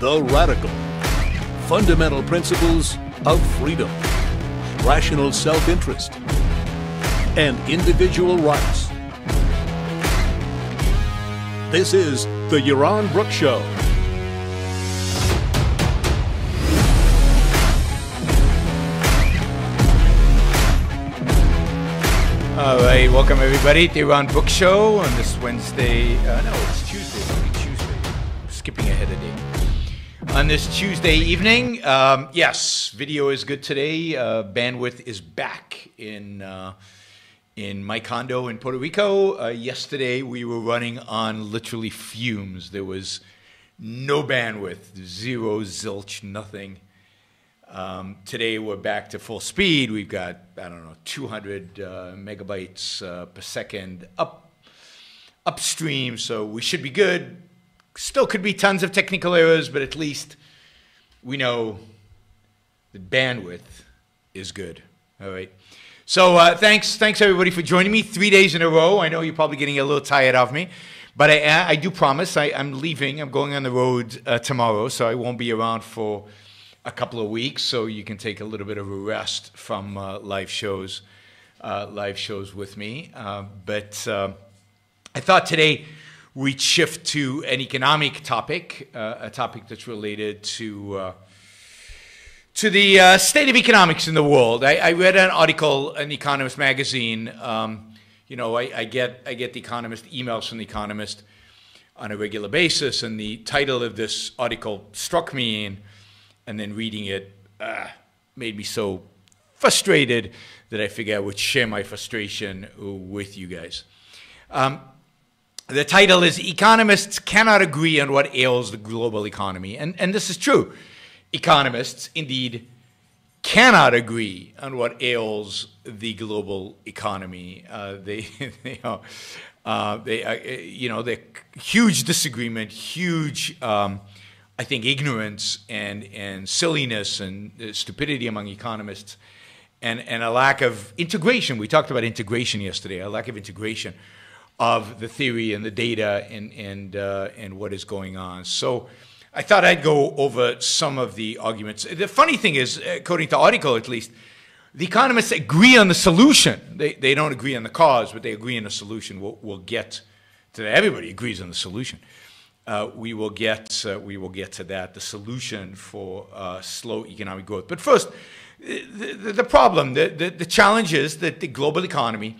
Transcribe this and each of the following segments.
The Radical. Fundamental Principles of Freedom, Rational Self Interest, and Individual Rights. This is The Yaron Brook Show. All right, welcome everybody to Yaron Brook Show on this Wednesday. Uh, no, it's Tuesday. Tuesday. Skipping ahead. On this Tuesday evening, um, yes, video is good today. Uh, bandwidth is back in uh, in my condo in Puerto Rico. Uh, yesterday, we were running on literally fumes. There was no bandwidth, zero, zilch, nothing. Um, today we're back to full speed. We've got I don't know 200 uh, megabytes uh, per second up upstream, so we should be good. Still could be tons of technical errors, but at least we know the bandwidth is good. All right. So uh, thanks, thanks everybody for joining me three days in a row. I know you're probably getting a little tired of me, but I, I do promise I, am leaving. I'm going on the road uh, tomorrow, so I won't be around for a couple of weeks, so you can take a little bit of a rest from uh, live shows, uh, live shows with me. Uh, but uh, I thought today we'd shift to an economic topic, uh, a topic that's related to uh, to the state of economics in the world. I, I, read an article in the Economist magazine. Um, you know, I, I get I get the Economist emails from the Economist on a regular basis, and the title of this article struck me and and then reading it uh, made me so frustrated that I figured I would share my frustration with you guys. Um, the title is Economists Cannot Agree on What Ails the Global Economy. And, and this is true. Economists, indeed, cannot agree on what ails the global economy. Uh, they, they, are, uh, they, uh, you know, they huge disagreement, huge um, I think, ignorance and, and silliness and stupidity among economists and, and a lack of integration. We talked about integration yesterday, a lack of integration of the theory and the data and, and, uh, and what is going on. So I thought I'd go over some of the arguments. The funny thing is, according to article at least, the economists agree on the solution. They, they don't agree on the cause, but they agree on the solution. We'll, we'll get to that. Everybody agrees on the solution uh, we will get uh, we will get to that the solution for uh, slow economic growth. But first, the, the, the problem, the, the, the challenge is that the global economy,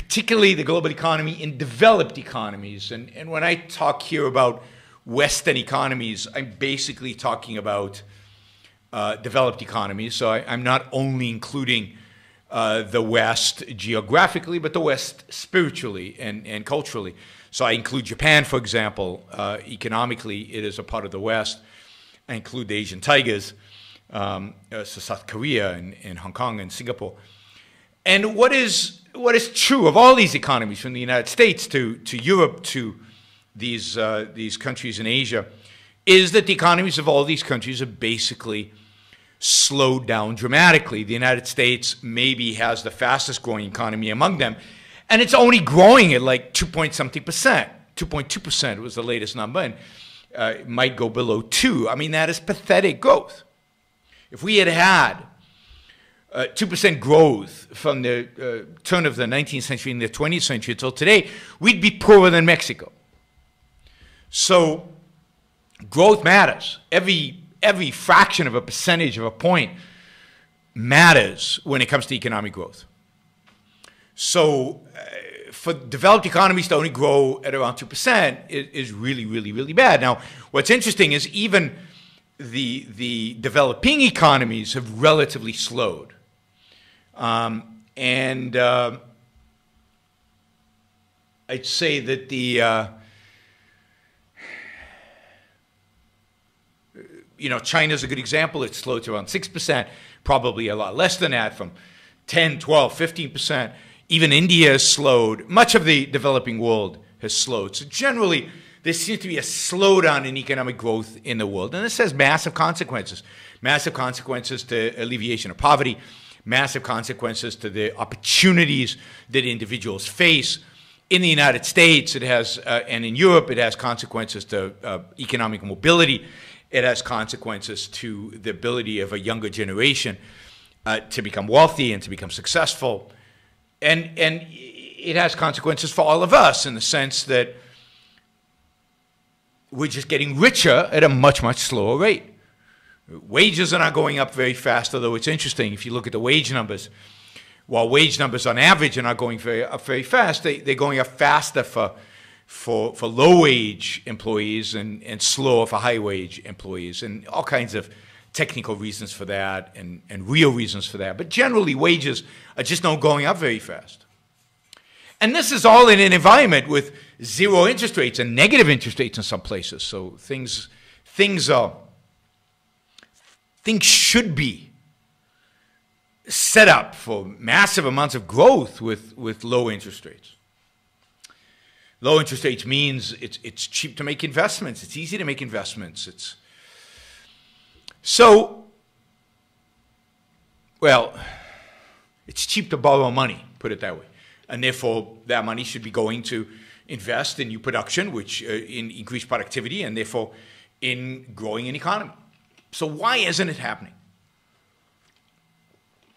particularly the global economy in developed economies, and, and when I talk here about Western economies, I'm basically talking about uh, developed economies. So I, am not only including uh, the West geographically, but the West spiritually and, and culturally. So I include Japan, for example. Uh, economically, it is a part of the West. I include the Asian tigers, um, uh, so South Korea and, and Hong Kong and Singapore. And what is, what is true of all these economies, from the United States to, to Europe to these, uh, these countries in Asia, is that the economies of all these countries have basically slowed down dramatically. The United States maybe has the fastest growing economy among them, and it's only growing at like 2 point something percent. 2.2% was the latest number, and uh, it might go below 2. I mean, that is pathetic growth. If we had had uh, 2% growth from the uh, turn of the 19th century and the 20th century until today, we'd be poorer than Mexico. So growth matters. Every, every fraction of a percentage of a point matters when it comes to economic growth. So uh, for developed economies to only grow at around 2% is, is really, really, really bad. Now, what's interesting is even the, the developing economies have relatively slowed. Um, and uh, I'd say that the, uh, you know, China's a good example. It's slowed to around 6%, probably a lot less than that, from 10, 12, 15%. Even India has slowed. Much of the developing world has slowed. So generally, there seems to be a slowdown in economic growth in the world. And this has massive consequences. Massive consequences to alleviation of poverty, massive consequences to the opportunities that individuals face, in the United States, it has, uh, and in Europe, it has consequences to uh, economic mobility. It has consequences to the ability of a younger generation uh, to become wealthy and to become successful. And, and it has consequences for all of us in the sense that we're just getting richer at a much, much slower rate. Wages are not going up very fast, although it's interesting if you look at the wage numbers. While wage numbers on average are not going very up very fast, they, they're going up faster for, for, for low wage employees and, and slower for high wage employees, and all kinds of technical reasons for that and, and real reasons for that. But generally, wages are just not going up very fast. And this is all in an environment with zero interest rates and negative interest rates in some places. So things, things, are, things should be set up for massive amounts of growth with, with low interest rates. Low interest rates means it's, it's cheap to make investments. It's easy to make investments. It's so, well, it's cheap to borrow money, put it that way and therefore that money should be going to invest in new production, which uh, in increased productivity, and therefore in growing an economy. So why isn't it happening?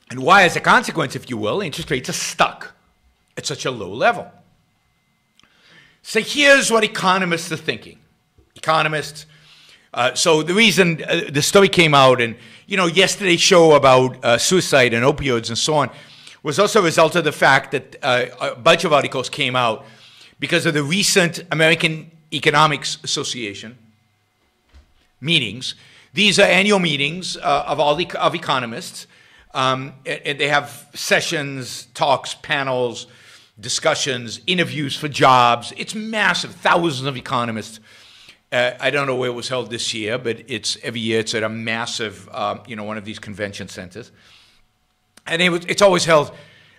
And why, as a consequence, if you will, interest rates are stuck at such a low level? So here's what economists are thinking. Economists. Uh, so the reason uh, the story came out, and you know, yesterday's show about uh, suicide and opioids and so on was also a result of the fact that uh, a bunch of articles came out because of the recent American Economics Association meetings. These are annual meetings uh, of all the, of economists, um, and they have sessions, talks, panels, discussions, interviews for jobs. It's massive, thousands of economists. Uh, I don't know where it was held this year, but it's every year. It's at a massive, um, you know, one of these convention centers. And it was, it's always held,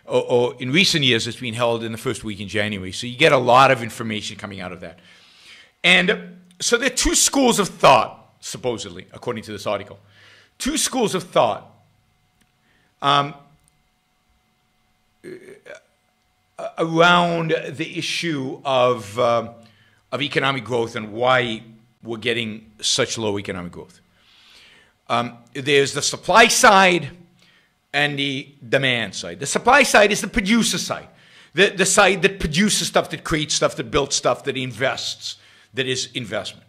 or, or, in recent years, it's been held in the first week in January. So you get a lot of information coming out of that. And so there are two schools of thought, supposedly, according to this article. Two schools of thought. Um, around the issue of, uh, of economic growth and why we're getting such low economic growth. Um, there's the supply side and the demand side. The supply side is the producer side, the, the side that produces stuff, that creates stuff, that builds stuff, that invests, that is investment.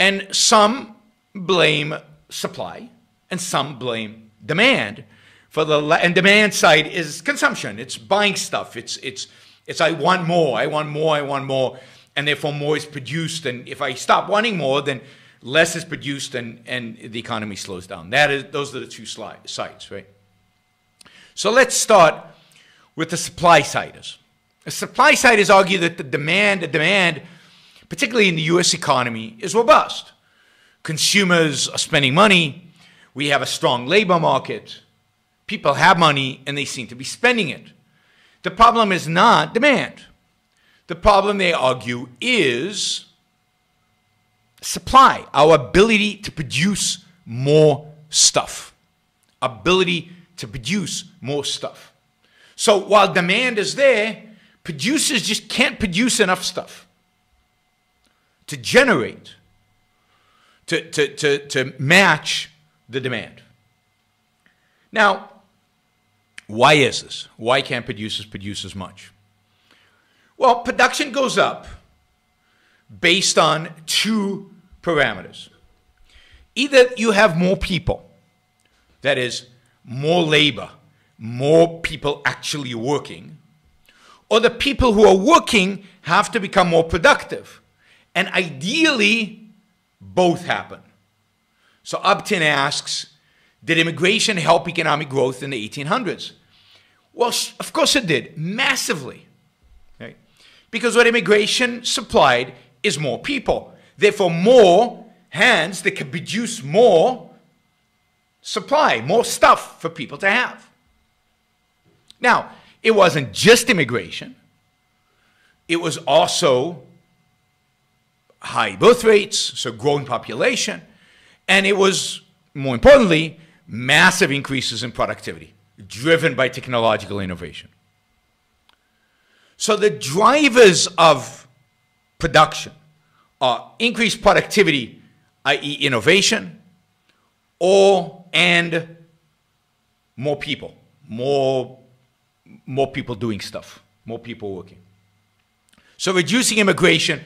And some blame supply, and some blame demand for the and demand side is consumption. It's buying stuff. It's it's it's I want more. I want more. I want more, and therefore more is produced. And if I stop wanting more, then less is produced and, and the economy slows down. That is, those are the two sides, right? So let's start with the supply siders. The supply side siders argue that the demand, the demand, particularly in the US economy, is robust. Consumers are spending money. We have a strong labor market. People have money and they seem to be spending it. The problem is not demand. The problem, they argue, is supply, our ability to produce more stuff, ability to produce more stuff. So while demand is there, producers just can't produce enough stuff to generate, to, to, to, to match the demand. Now, why is this? Why can't producers produce as much? Well, production goes up based on two parameters. Either you have more people, that is, more labor, more people actually working, or the people who are working have to become more productive. And ideally, both happen. So Upton asks, did immigration help economic growth in the 1800s? Well, of course it did, massively. Right? Because what immigration supplied is more people. Therefore, more hands that can produce more supply, more stuff for people to have. Now, it wasn't just immigration, it was also high birth rates, so growing population, and it was, more importantly, massive increases in productivity driven by technological innovation. So the drivers of production are increased productivity, i.e., innovation, or and more people, more more people doing stuff, more people working. So reducing immigration,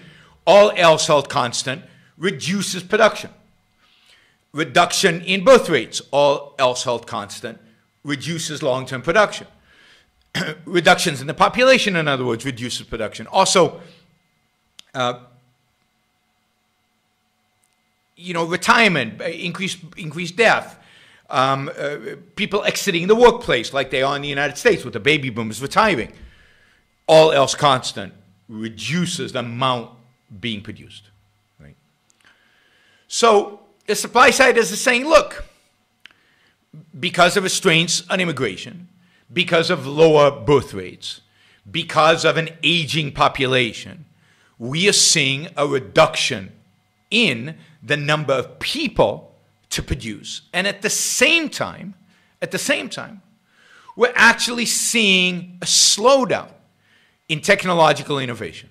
all else held constant, reduces production. Reduction in birth rates, all else held constant, reduces long-term production. Reductions in the population, in other words, reduces production. Also, uh, you know, retirement, increased, increased death, um, uh, people exiting the workplace like they are in the United States with the baby boomers retiring. All else constant reduces the amount being produced. Right? So the supply side is saying, look, because of restraints on immigration, because of lower birth rates, because of an aging population, we are seeing a reduction in the number of people to produce. And at the same time, at the same time, we're actually seeing a slowdown in technological innovation.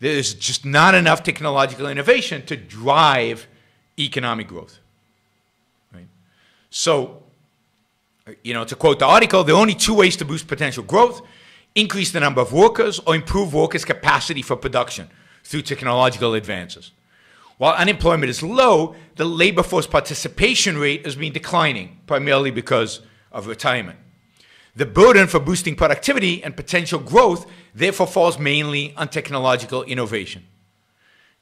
There's just not enough technological innovation to drive economic growth. Right? So, you know, to quote the article, there are only two ways to boost potential growth increase the number of workers or improve workers' capacity for production through technological advances. While unemployment is low, the labor force participation rate has been declining, primarily because of retirement. The burden for boosting productivity and potential growth therefore falls mainly on technological innovation.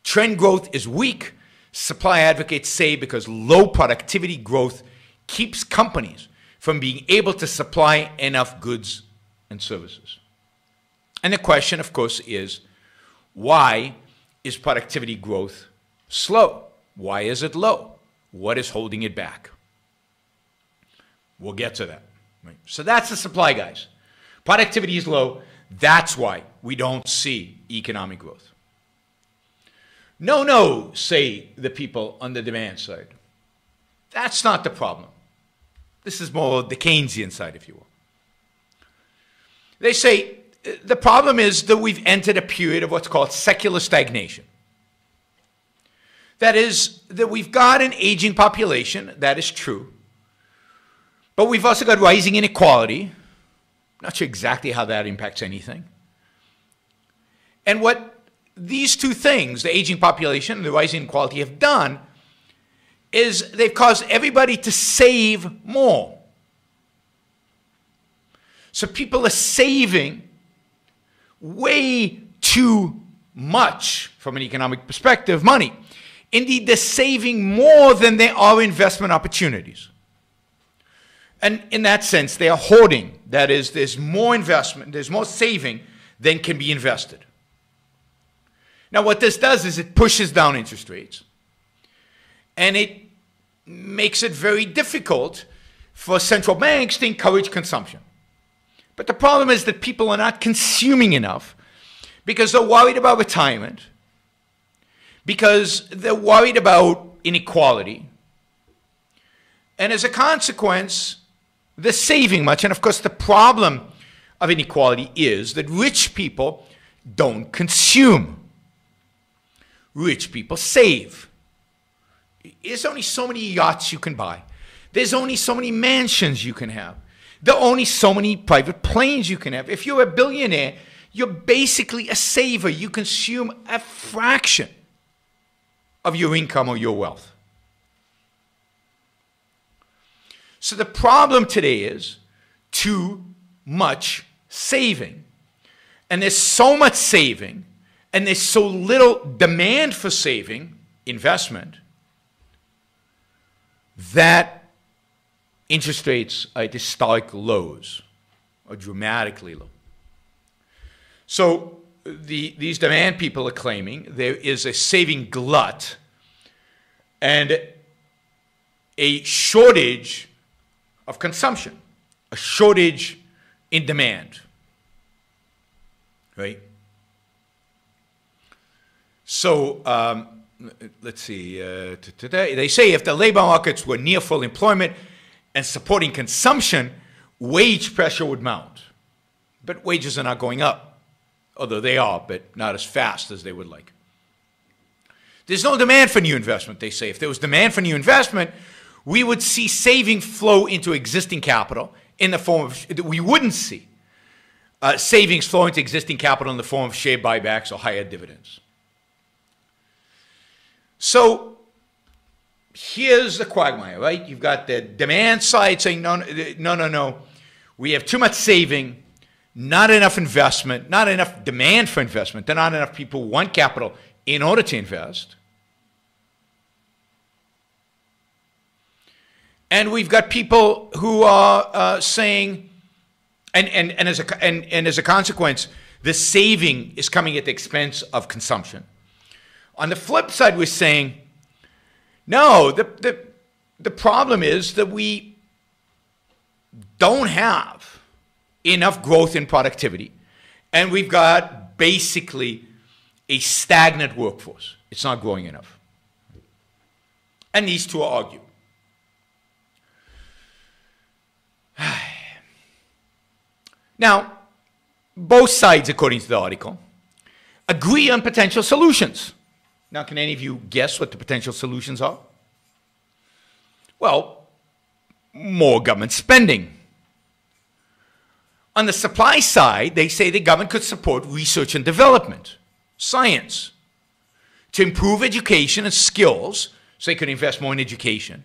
Trend growth is weak, supply advocates say, because low productivity growth keeps companies from being able to supply enough goods and services. And the question, of course, is why is productivity growth slow. Why is it low? What is holding it back? We'll get to that. Right? So that's the supply, guys. Productivity is low. That's why we don't see economic growth. No, no, say the people on the demand side. That's not the problem. This is more the Keynesian side, if you will. They say the problem is that we've entered a period of what's called secular stagnation. That is, that we've got an aging population, that is true. But we've also got rising inequality. Not sure exactly how that impacts anything. And what these two things, the aging population and the rising inequality, have done is they've caused everybody to save more. So people are saving way too much from an economic perspective money. Indeed, they're saving more than there are investment opportunities. And in that sense, they are hoarding. That is, there's more investment, there's more saving than can be invested. Now, what this does is it pushes down interest rates and it makes it very difficult for central banks to encourage consumption. But the problem is that people are not consuming enough because they're worried about retirement because they're worried about inequality. And as a consequence, they're saving much. And of course, the problem of inequality is that rich people don't consume. Rich people save. There's only so many yachts you can buy. There's only so many mansions you can have. There are only so many private planes you can have. If you're a billionaire, you're basically a saver. You consume a fraction of your income or your wealth. So the problem today is too much saving. And there's so much saving, and there's so little demand for saving, investment, that interest rates are at historic lows or dramatically low. So the, these demand people are claiming there is a saving glut and a shortage of consumption, a shortage in demand. Right? So um, let's see. Uh, today they say if the labor markets were near full employment and supporting consumption, wage pressure would mount. but wages are not going up, although they are, but not as fast as they would like. There's no demand for new investment, they say. If there was demand for new investment, we would see saving flow into existing capital in the form of, we wouldn't see uh, savings flow into existing capital in the form of share buybacks or higher dividends. So here's the quagmire, right? You've got the demand side saying, no, no, no, no. We have too much saving, not enough investment, not enough demand for investment. There are not enough people want capital in order to invest. And we've got people who are uh, saying, and, and, and, as a, and, and as a consequence, the saving is coming at the expense of consumption. On the flip side, we're saying, no, the, the, the problem is that we don't have enough growth in productivity, and we've got basically a stagnant workforce. It's not growing enough. And these two argue. Now, both sides, according to the article, agree on potential solutions. Now, can any of you guess what the potential solutions are? Well, more government spending. On the supply side, they say the government could support research and development, science, to improve education and skills, so they could invest more in education,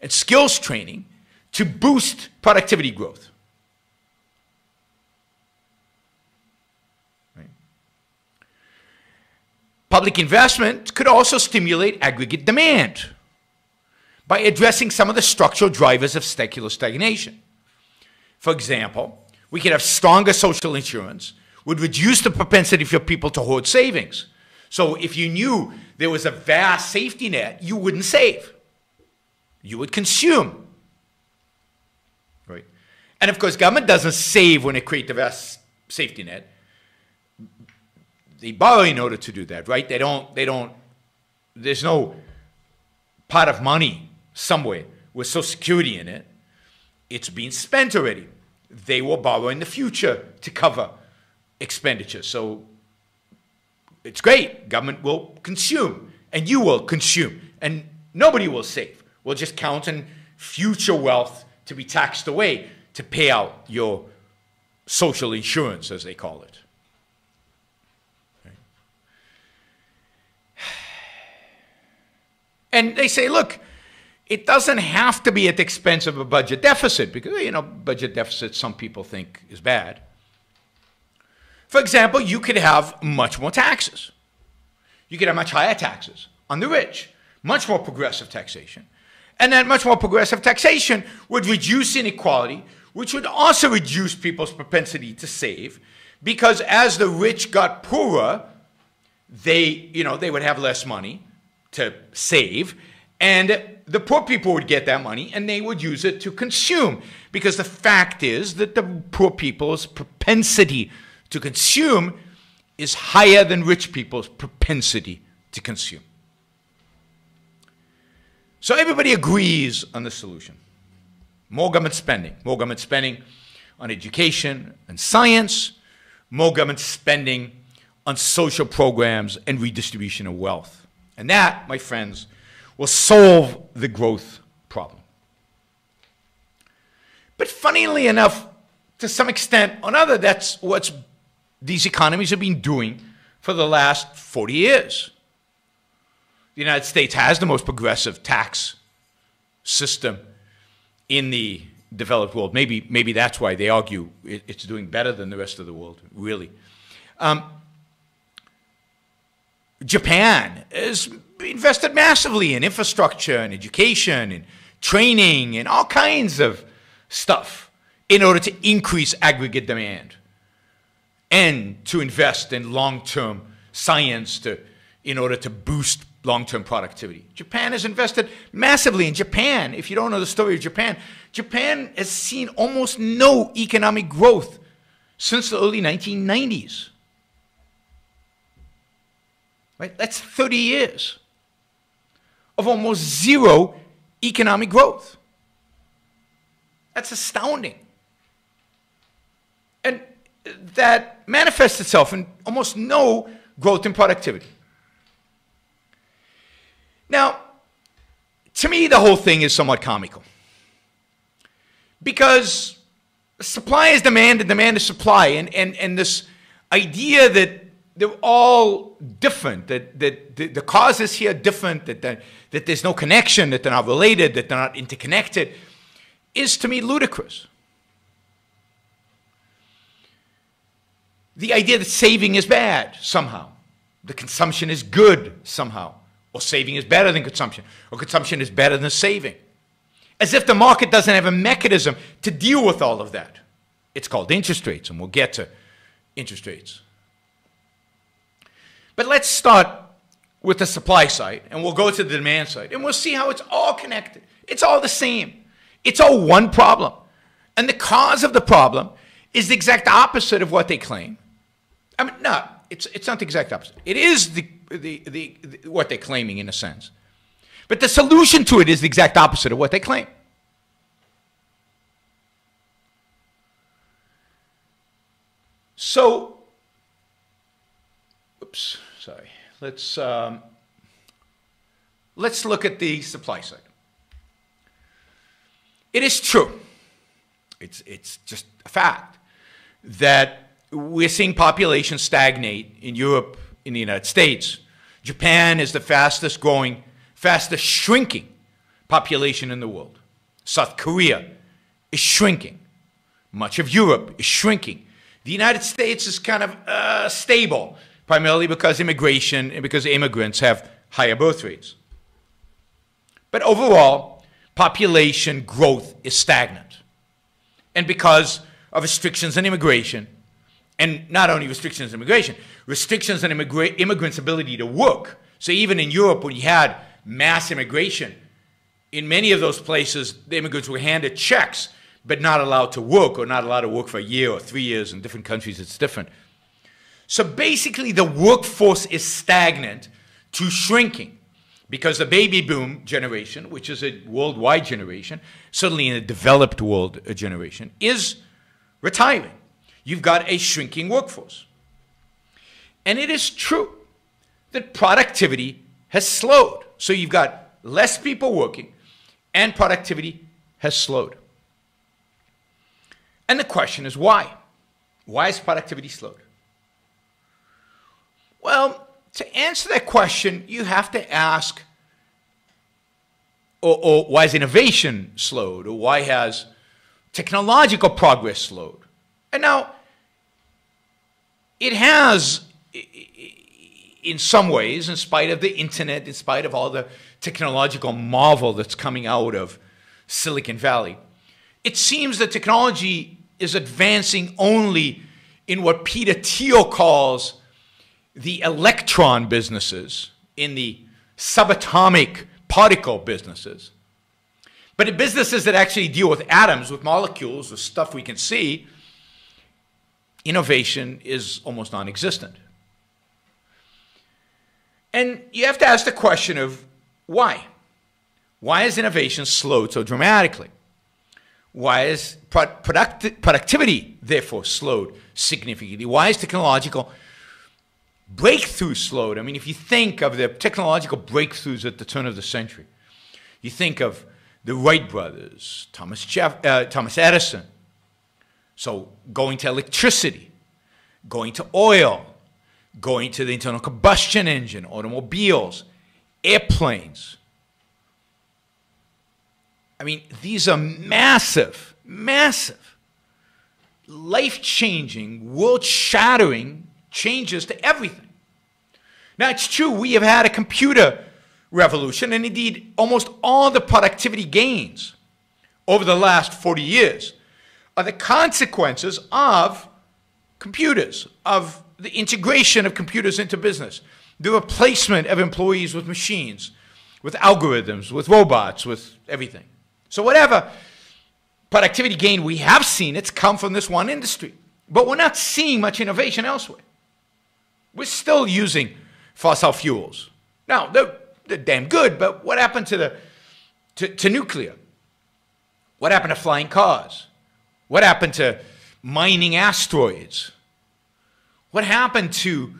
and skills training to boost productivity growth. Public investment could also stimulate aggregate demand by addressing some of the structural drivers of secular stagnation. For example, we could have stronger social insurance, would reduce the propensity for people to hoard savings. So if you knew there was a vast safety net, you wouldn't save. You would consume. And of course, government doesn't save when it creates the safety net they borrow in order to do that, right? They don't, they don't, there's no pot of money somewhere with Social Security in it. It's being spent already. They will borrow in the future to cover expenditures. So it's great. Government will consume, and you will consume, and nobody will save. We'll just count on future wealth to be taxed away to pay out your social insurance, as they call it. And they say, look, it doesn't have to be at the expense of a budget deficit because, you know, budget deficit some people think is bad. For example, you could have much more taxes. You could have much higher taxes on the rich, much more progressive taxation. And that much more progressive taxation would reduce inequality, which would also reduce people's propensity to save because as the rich got poorer, they, you know, they would have less money to save, and the poor people would get that money and they would use it to consume. Because the fact is that the poor people's propensity to consume is higher than rich people's propensity to consume. So everybody agrees on the solution. More government spending, more government spending on education and science, more government spending on social programs and redistribution of wealth. And that, my friends, will solve the growth problem. But funnily enough, to some extent or another, that's what these economies have been doing for the last 40 years. The United States has the most progressive tax system in the developed world. Maybe, maybe that's why they argue it's doing better than the rest of the world, really. Um, Japan has invested massively in infrastructure and education and training and all kinds of stuff in order to increase aggregate demand and to invest in long-term science to, in order to boost long-term productivity. Japan has invested massively in Japan. If you don't know the story of Japan, Japan has seen almost no economic growth since the early 1990s. Right? That's 30 years of almost zero economic growth. That's astounding. And that manifests itself in almost no growth in productivity. Now, to me, the whole thing is somewhat comical. Because supply is demand and demand is supply. And, and, and this idea that they're all different, that, that the, the causes here are different, that, that, that there's no connection, that they're not related, that they're not interconnected, is to me ludicrous. The idea that saving is bad somehow, the consumption is good somehow, or saving is better than consumption, or consumption is better than saving. As if the market doesn't have a mechanism to deal with all of that. It's called interest rates, and we'll get to interest rates. But let's start with the supply side, and we'll go to the demand side, and we'll see how it's all connected. It's all the same. It's all one problem. And the cause of the problem is the exact opposite of what they claim. I mean, no, it's, it's not the exact opposite. It is the, the, the, the, what they're claiming in a sense. But the solution to it is the exact opposite of what they claim. So, oops, sorry. Let's, um, let's look at the supply side. It is true, it's, it's just a fact, that we're seeing population stagnate in Europe, in the United States. Japan is the fastest growing, fastest shrinking population in the world. South Korea is shrinking. Much of Europe is shrinking. The United States is kind of uh, stable, primarily because immigration and because immigrants have higher birth rates. But overall, population growth is stagnant. And because of restrictions on immigration, and not only restrictions on immigration, restrictions on immigra immigrants' ability to work. So even in Europe, when you had mass immigration, in many of those places, the immigrants were handed checks, but not allowed to work, or not allowed to work for a year or three years. In different countries, it's different. So basically, the workforce is stagnant to shrinking because the baby boom generation, which is a worldwide generation, certainly in a developed world generation, is retiring. You've got a shrinking workforce. And it is true that productivity has slowed. So you've got less people working, and productivity has slowed. And the question is why? Why is productivity slowed? Well, to answer that question, you have to ask, or, or why has innovation slowed, or why has technological progress slowed? And now, it has, in some ways, in spite of the internet, in spite of all the technological marvel that's coming out of Silicon Valley, it seems that technology is advancing only in what Peter Thiel calls the electron businesses, in the subatomic particle businesses. But in businesses that actually deal with atoms, with molecules, with stuff we can see, innovation is almost non existent. And you have to ask the question of why? Why is innovation slowed so dramatically? Why is product productivity, therefore, slowed significantly? Why is technological breakthrough slowed. I mean, if you think of the technological breakthroughs at the turn of the century, you think of the Wright brothers, Thomas, Jeff, uh, Thomas Edison. So going to electricity, going to oil, going to the internal combustion engine, automobiles, airplanes. I mean, these are massive, massive, life changing, world shattering changes to everything. Now, it's true, we have had a computer revolution, and indeed, almost all the productivity gains over the last 40 years are the consequences of computers, of the integration of computers into business, the replacement of employees with machines, with algorithms, with robots, with everything. So, whatever productivity gain we have seen, it's come from this one industry. But we're not seeing much innovation elsewhere. We're still using fossil fuels. Now, they're, they're damn good, but what happened to, the, to, to nuclear? What happened to flying cars? What happened to mining asteroids? What happened to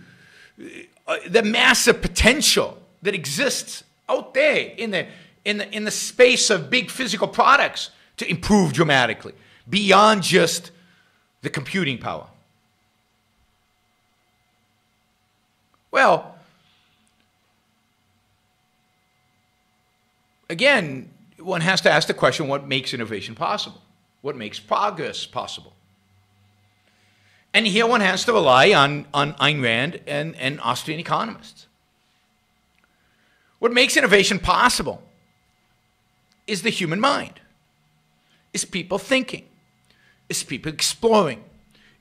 uh, the massive potential that exists out there in the, in, the, in the space of big physical products to improve dramatically beyond just the computing power? Well, again, one has to ask the question what makes innovation possible? What makes progress possible? And here one has to rely on, on Ayn Rand and, and Austrian economists. What makes innovation possible is the human mind, is people thinking, is people exploring,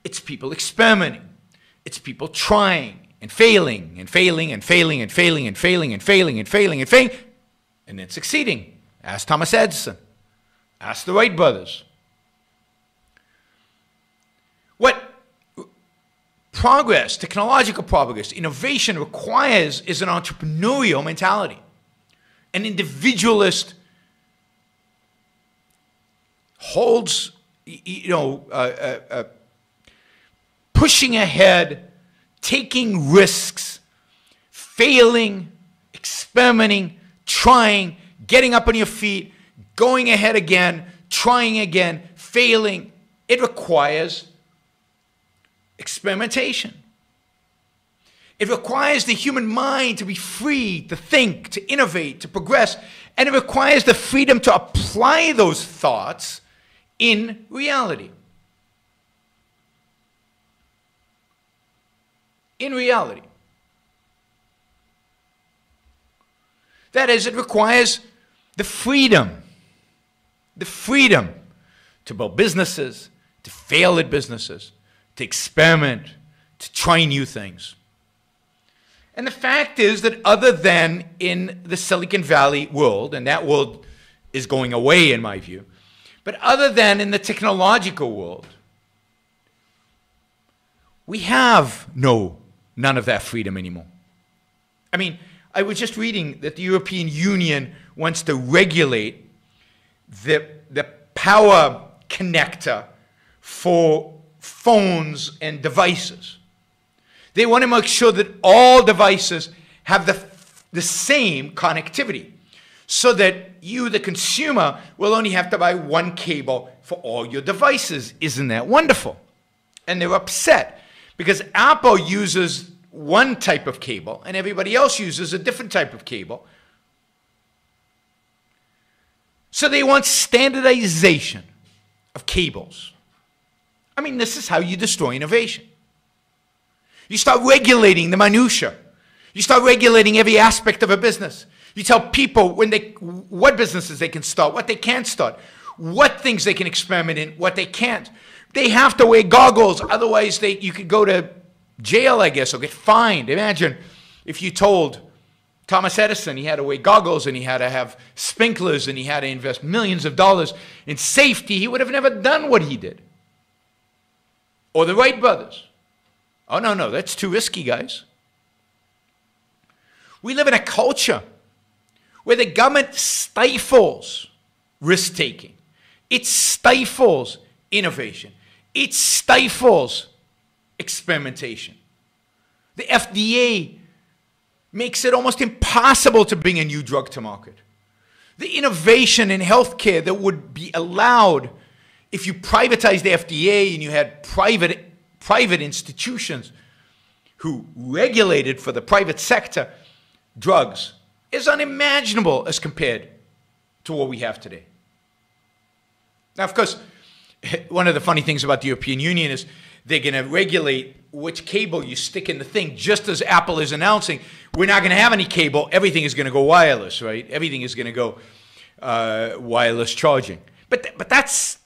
it's people experimenting, it's people trying and failing and failing and failing and failing and failing and failing and failing and failing and then succeeding. Ask Thomas Edison. Ask the Wright brothers. What progress, technological progress, innovation requires is an entrepreneurial mentality, an individualist holds, you know, uh, uh, uh, pushing ahead, taking risks, failing, experimenting, trying, getting up on your feet, going ahead again, trying again, failing. It requires experimentation. It requires the human mind to be free to think, to innovate, to progress, and it requires the freedom to apply those thoughts in reality. In reality. That is, it requires the freedom, the freedom to build businesses, to fail at businesses, to experiment, to try new things. And the fact is that other than in the Silicon Valley world, and that world is going away in my view, but other than in the technological world, we have no, none of that freedom anymore. I mean, I was just reading that the European Union wants to regulate the, the power connector for phones and devices. They want to make sure that all devices have the, the same connectivity so that you, the consumer, will only have to buy one cable for all your devices. Isn't that wonderful? And they're upset because Apple uses one type of cable and everybody else uses a different type of cable. So they want standardization of cables. I mean, this is how you destroy innovation. You start regulating the minutia. You start regulating every aspect of a business. You tell people when they what businesses they can start, what they can't start, what things they can experiment in, what they can't. They have to wear goggles, otherwise they you could go to jail, I guess, or get fined. Imagine if you told Thomas Edison he had to wear goggles and he had to have sprinklers and he had to invest millions of dollars in safety, he would have never done what he did or the Wright brothers. Oh, no, no, that's too risky, guys. We live in a culture where the government stifles risk taking, it stifles innovation, it stifles experimentation. The FDA makes it almost impossible to bring a new drug to market. The innovation in healthcare that would be allowed if you privatized the FDA and you had private, private institutions who regulated for the private sector drugs is unimaginable as compared to what we have today. Now, of course, one of the funny things about the European Union is they're going to regulate which cable you stick in the thing, just as Apple is announcing we're not going to have any cable. Everything is going to go wireless, right? Everything is going to go uh, wireless charging. But, th- but that's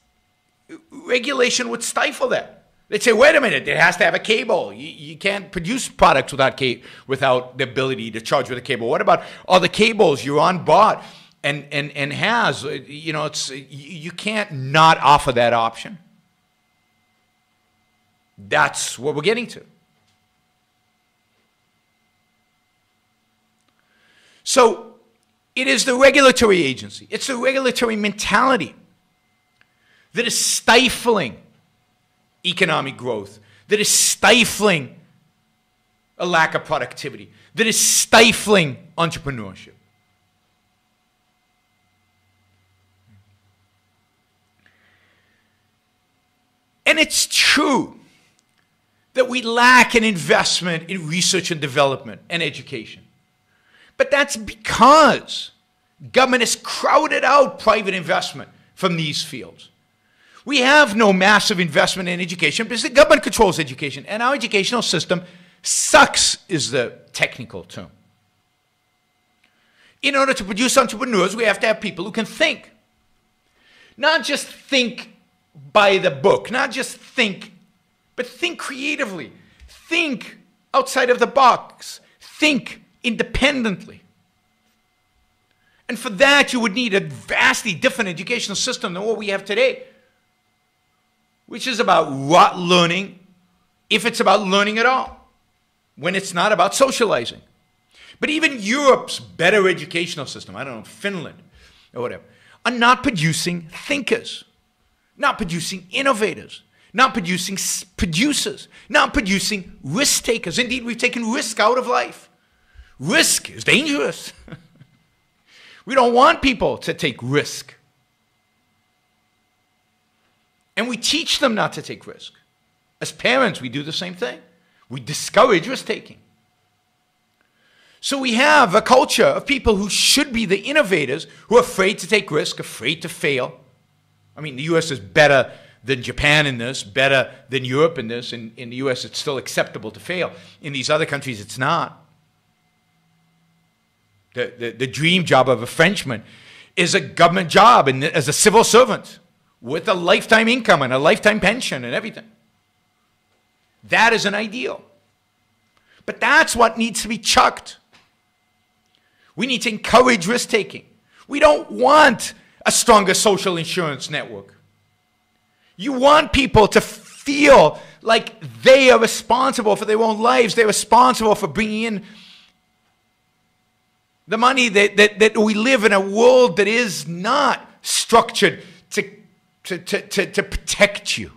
regulation would stifle that. They'd say, wait a minute, it has to have a cable. You, you can't produce products without, ca- without the ability to charge with a cable. What about all the cables you're on bought and, and, and has? Uh, you know, it's, you can't not offer that option. That's what we're getting to. So it is the regulatory agency, it's the regulatory mentality that is stifling economic growth, that is stifling a lack of productivity, that is stifling entrepreneurship. And it's true that we lack an investment in research and development and education. But that's because government has crowded out private investment from these fields. We have no massive investment in education because the government controls education, and our educational system sucks, is the technical term. In order to produce entrepreneurs, we have to have people who can think. Not just think by the book, not just think, but think creatively. Think outside of the box. Think independently. And for that, you would need a vastly different educational system than what we have today which is about what learning, if it's about learning at all, when it's not about socializing. But even Europe's better educational system, I don't know, Finland or whatever, are not producing thinkers, not producing innovators, not producing producers, not producing risk takers. Indeed, we've taken risk out of life. Risk is dangerous. we don't want people to take risk. And we teach them not to take risk. As parents, we do the same thing. We discourage risk taking. So we have a culture of people who should be the innovators who are afraid to take risk, afraid to fail. I mean, the US is better than Japan in this, better than Europe in this. In, in the US, it's still acceptable to fail. In these other countries, it's not. The, the, the dream job of a Frenchman is a government job and as a civil servant with a lifetime income and a lifetime pension and everything. That is an ideal. But that's what needs to be chucked. We need to encourage risk taking. We don't want a stronger social insurance network. You want people to feel like they are responsible for their own lives. They're responsible for bringing in the money that, that, that we live in a world that is not structured to to, to, to, protect you.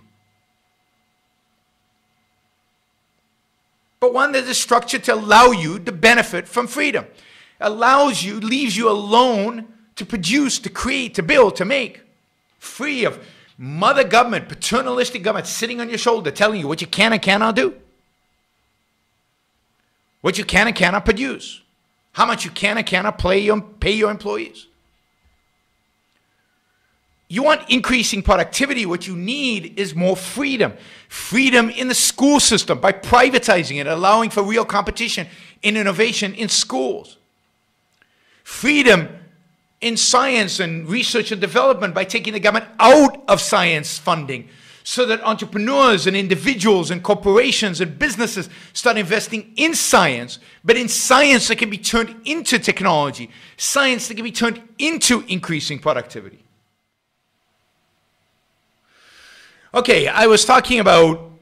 But one that is structured to allow you to benefit from freedom, allows you, leaves you alone to produce, to create, to build, to make, free of mother government, paternalistic government sitting on your shoulder telling you what you can and cannot do, what you can and cannot produce, how much you can and cannot pay your, pay your employees. You want increasing productivity. What you need is more freedom. Freedom in the school system by privatizing it, allowing for real competition in innovation in schools. Freedom in science and research and development by taking the government out of science funding so that entrepreneurs and individuals and corporations and businesses start investing in science, but in science that can be turned into technology, science that can be turned into increasing productivity. Okay, I was talking about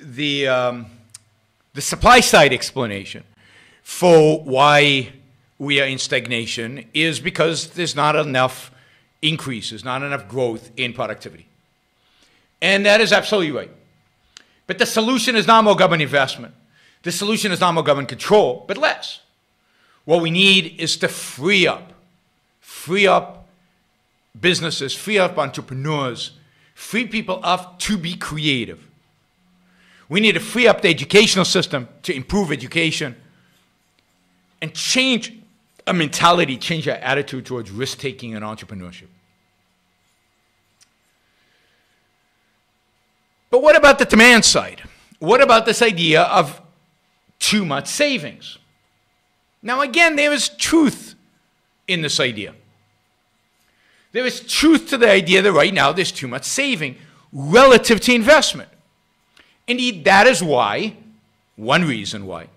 the, um, the supply side explanation for why we are in stagnation is because there's not enough increase, there's not enough growth in productivity. And that is absolutely right. But the solution is not more government investment. The solution is not more government control, but less. What we need is to free up, free up businesses, free up entrepreneurs free people up to be creative. We need to free up the educational system to improve education and change a mentality, change our attitude towards risk taking and entrepreneurship. But what about the demand side? What about this idea of too much savings? Now, again, there is truth in this idea. There is truth to the idea that right now there's too much saving relative to investment. Indeed, that is why, one reason why,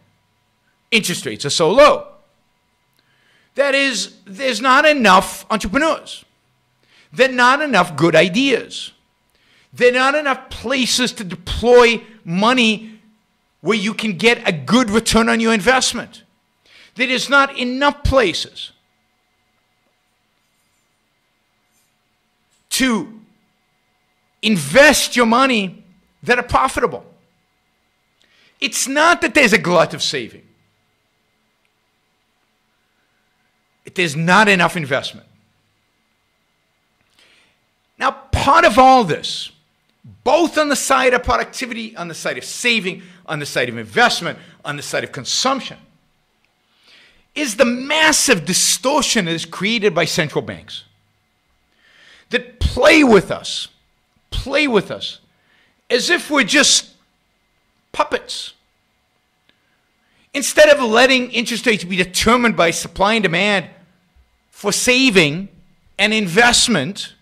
interest rates are so low. That is, there's not enough entrepreneurs. There are not enough good ideas. There are not enough places to deploy money where you can get a good return on your investment. There is not enough places to invest your money that are profitable. It's not that there's a glut of saving. There's not enough investment. Now, part of all this, both on the side of productivity, on the side of saving, on the side of investment, on the side of consumption, is the massive distortion that is created by central banks that play with us, play with us, as if we're just puppets. Instead of letting interest rates be determined by supply and demand for saving and investment,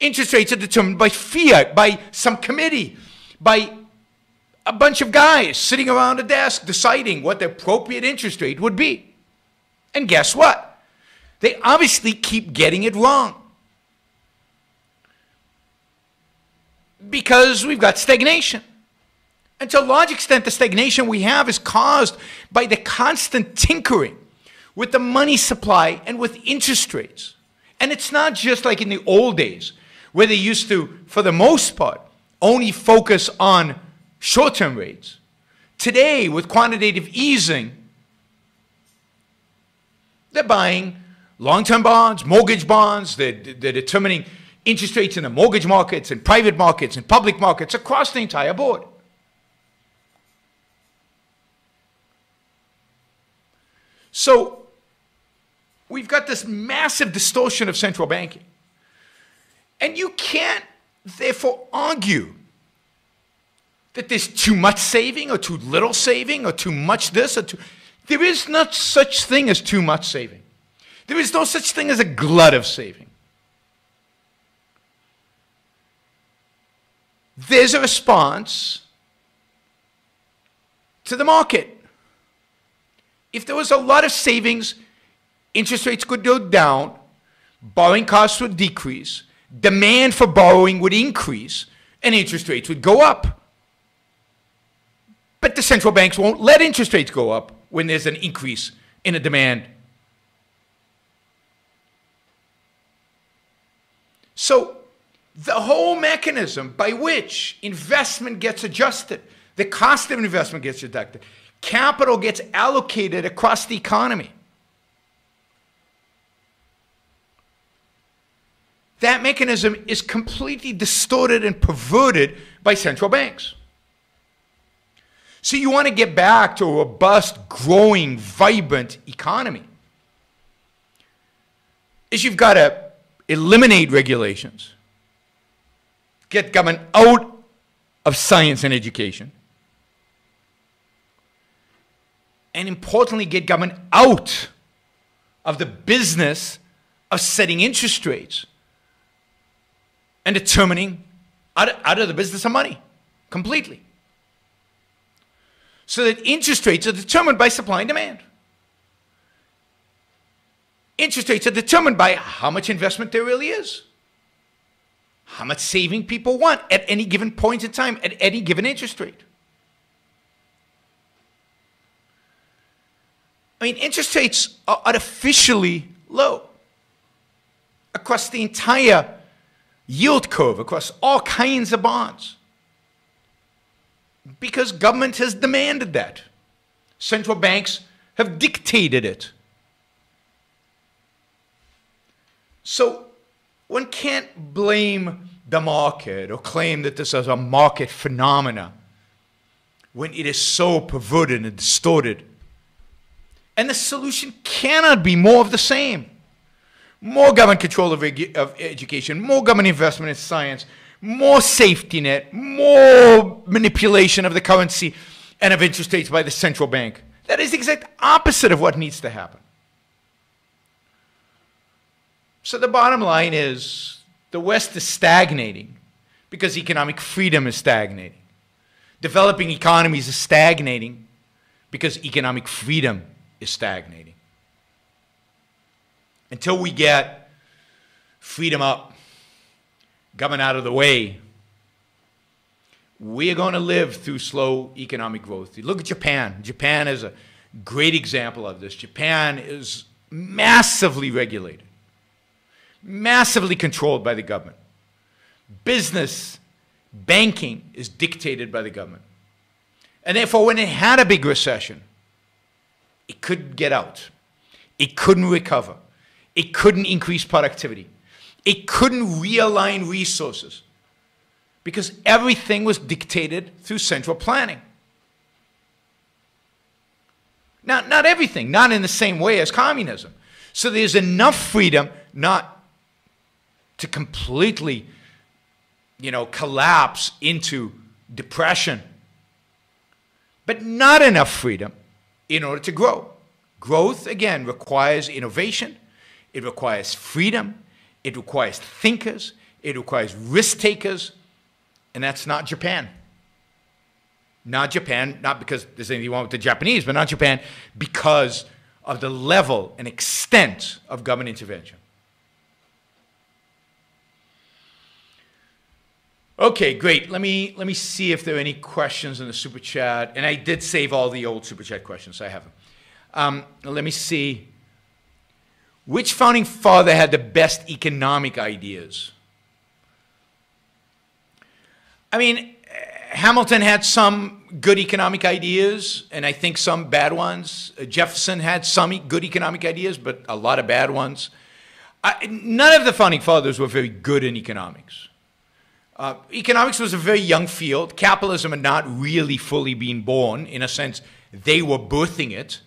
interest rates are determined by fiat, by some committee, by a bunch of guys sitting around a desk deciding what the appropriate interest rate would be. And guess what? They obviously keep getting it wrong. Because we've got stagnation. And to a large extent, the stagnation we have is caused by the constant tinkering with the money supply and with interest rates. And it's not just like in the old days, where they used to, for the most part, only focus on short term rates. Today, with quantitative easing, they're buying long term bonds, mortgage bonds, they're, they're determining interest rates in the mortgage markets and private markets and public markets across the entire board. So we've got this massive distortion of central banking. And you can't, therefore, argue that there's too much saving or too little saving or too much this or too. There is not such thing as too much saving. There is no such thing as a glut of saving. There's a response to the market. If there was a lot of savings, interest rates could go down, borrowing costs would decrease, demand for borrowing would increase, and interest rates would go up. But the central banks won't let interest rates go up when there's an increase in a demand. So, the whole mechanism by which investment gets adjusted, the cost of investment gets deducted, capital gets allocated across the economy. That mechanism is completely distorted and perverted by central banks. So you want to get back to a robust, growing, vibrant economy. Is you've got to eliminate regulations, get government out of science and education, and importantly, get government out of the business of setting interest rates and determining out of, out of the business of money completely. So that interest rates are determined by supply and demand. Interest rates are determined by how much investment there really is, how much saving people want at any given point in time, at any given interest rate. I mean, interest rates are artificially low across the entire yield curve, across all kinds of bonds. Because government has demanded that. Central banks have dictated it. So one can't blame the market or claim that this is a market phenomena when it is so perverted and distorted. And the solution cannot be more of the same. More government control of, of education, more government investment in science, more safety net, more manipulation of the currency and of interest rates by the central bank. That is the exact opposite of what needs to happen. So the bottom line is the West is stagnating because economic freedom is stagnating. Developing economies are stagnating because economic freedom is stagnating. Until we get freedom up, government out of the way, we are going to live through slow economic growth. You look at Japan. Japan is a great example of this. Japan is massively regulated, massively controlled by the government. Business banking is dictated by the government. And therefore, when it had a big recession, it couldn't get out. It couldn't recover. It couldn't increase productivity. It couldn't realign resources because everything was dictated through central planning. Now, not everything, not in the same way as communism. So there's enough freedom not to completely, you know, collapse into depression, but not enough freedom in order to grow. Growth, again, requires innovation, it requires freedom, it requires thinkers, it requires risk takers, and that's not Japan. Not Japan, not because there's anything wrong with the Japanese, but not Japan because of the level and extent of government intervention. Okay, great. Let me let me see if there are any questions in the super chat. And I did save all the old super chat questions. I have them. Um, let me see. Which founding father had the best economic ideas? I mean, Hamilton had some good economic ideas, and I think some bad ones. Jefferson had some good economic ideas, but a lot of bad ones. I, none of the founding fathers were very good in economics. Uh, economics was a very young field. Capitalism had not really fully been born. In a sense, they were birthing it.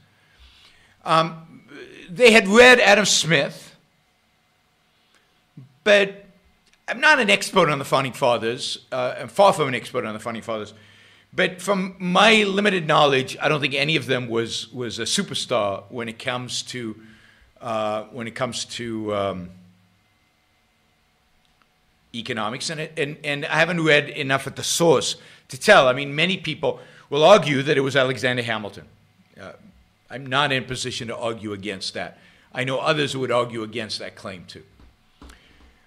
Um, they had read Adam Smith, but I'm not an expert on the founding fathers. Uh, I'm far from an expert on the founding fathers. But from my limited knowledge, I don't think any of them was was a superstar when it comes to uh, when it comes to um, economics, and, and and I haven't read enough at the source to tell. I mean, many people will argue that it was Alexander Hamilton. Uh, I'm not in position to argue against that. I know others would argue against that claim too.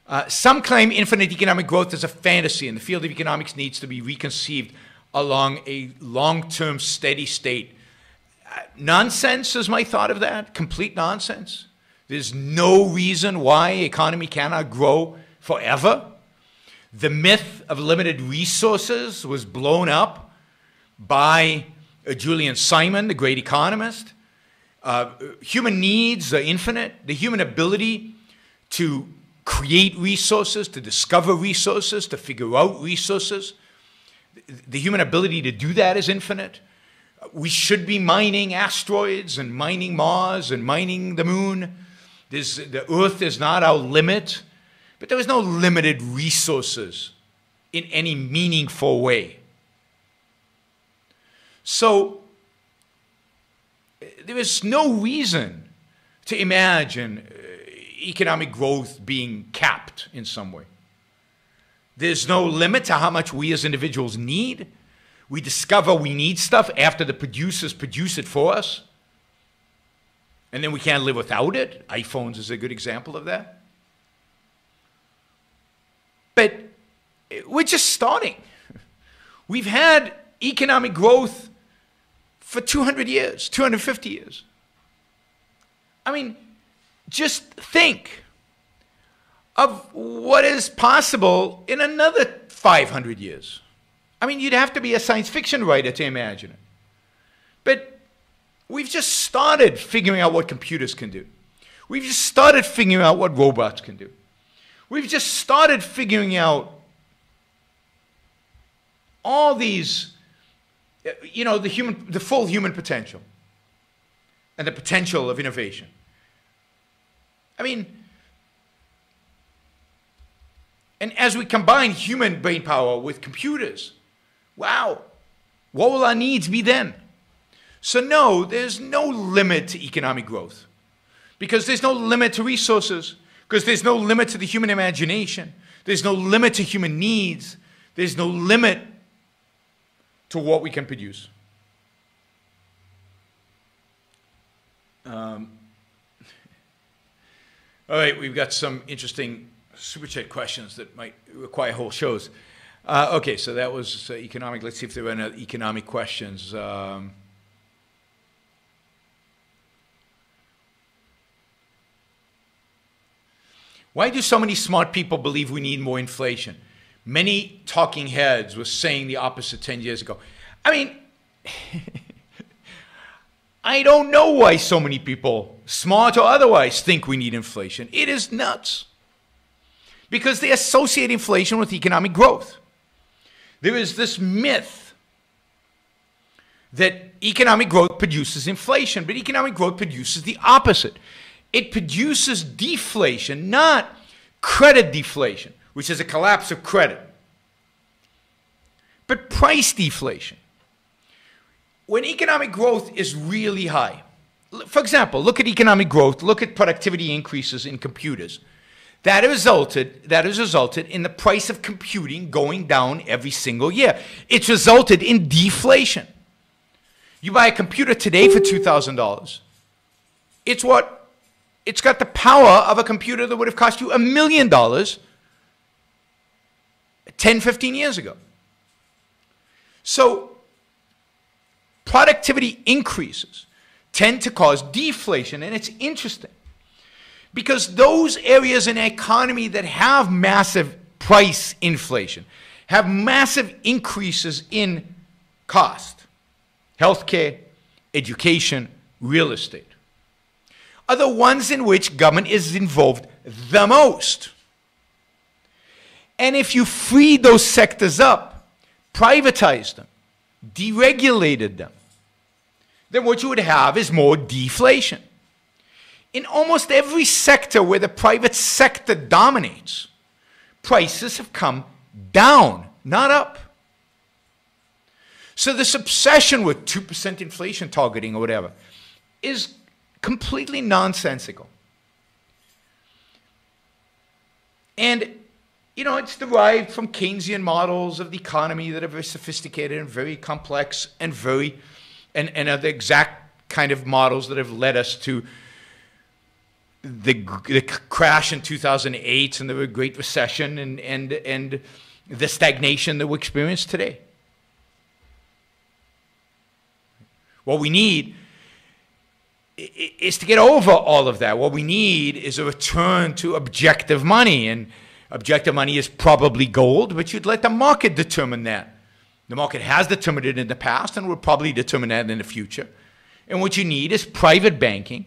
Uh, some claim infinite economic growth is a fantasy, and the field of economics needs to be reconceived along a long term steady state. Uh, nonsense is my thought of that. Complete nonsense. There's no reason why economy cannot grow forever. The myth of limited resources was blown up by uh, Julian Simon, the great economist. Uh, human needs are infinite. The human ability to create resources, to discover resources, to figure out resources. The human ability to do that is infinite. We should be mining asteroids and mining Mars and mining the moon. There's, the Earth is not our limit, but there is no limited resources in any meaningful way. So there is no reason to imagine uh, economic growth being capped in some way. There's no limit to how much we as individuals need. We discover we need stuff after the producers produce it for us. And then we can't live without it. iPhones is a good example of that. But we're just starting. We've had economic growth for 200 years, 250 years. I mean, just think of what is possible in another 500 years. I mean, you'd have to be a science fiction writer to imagine it. But we've just started figuring out what computers can do. We've just started figuring out what robots can do. We've just started figuring out all these, uh, you know, the, human, the full human potential and the potential of innovation. I mean, and as we combine human brain power with computers, wow, what will our needs be then? So, no, there's no limit to economic growth because there's no limit to resources, because there's no limit to the human imagination, there's no limit to human needs, there's no limit to what we can produce. Um, all right, we've got some interesting super chat questions that might require whole shows. Uh, okay, so that was uh, economic. Let's see if there are any economic questions. Um, why do so many smart people believe we need more inflation? Many talking heads were saying the opposite 10 years ago. I mean, I don't know why so many people, smart or otherwise, think we need inflation. It is nuts. Because they associate inflation with economic growth. There is this myth that economic growth produces inflation, but economic growth produces the opposite. It produces deflation, not credit deflation, which is a collapse of credit, but price deflation when economic growth is really high, for example, look at economic growth, look at productivity increases in computers. That resulted, that has resulted in the price of computing going down every single year. It's resulted in deflation. You buy a computer today for $2,000. It's what, it's got the power of a computer that would have cost you a million dollars 10, 15 years ago. So productivity increases tend to cause deflation. And it's interesting because those areas in economy that have massive price inflation have massive increases in cost healthcare, education, real estate are the ones in which government is involved the most. And if you free those sectors up, privatize them, deregulated them, then what you would have is more deflation. In almost every sector where the private sector dominates, prices have come down, not up. So this obsession with 2% inflation targeting or whatever is completely nonsensical. And, you know, it's derived from Keynesian models of the economy that are very sophisticated and very complex and very and, and are the exact kind of models that have led us to the, the crash in 2008 and the Great Recession and, and, and the stagnation that we experience today. What we need is to get over all of that. What we need is a return to objective money. And objective money is probably gold, but you'd let the market determine that. The market has determined it in the past and will probably determine that in the future. And what you need is private banking,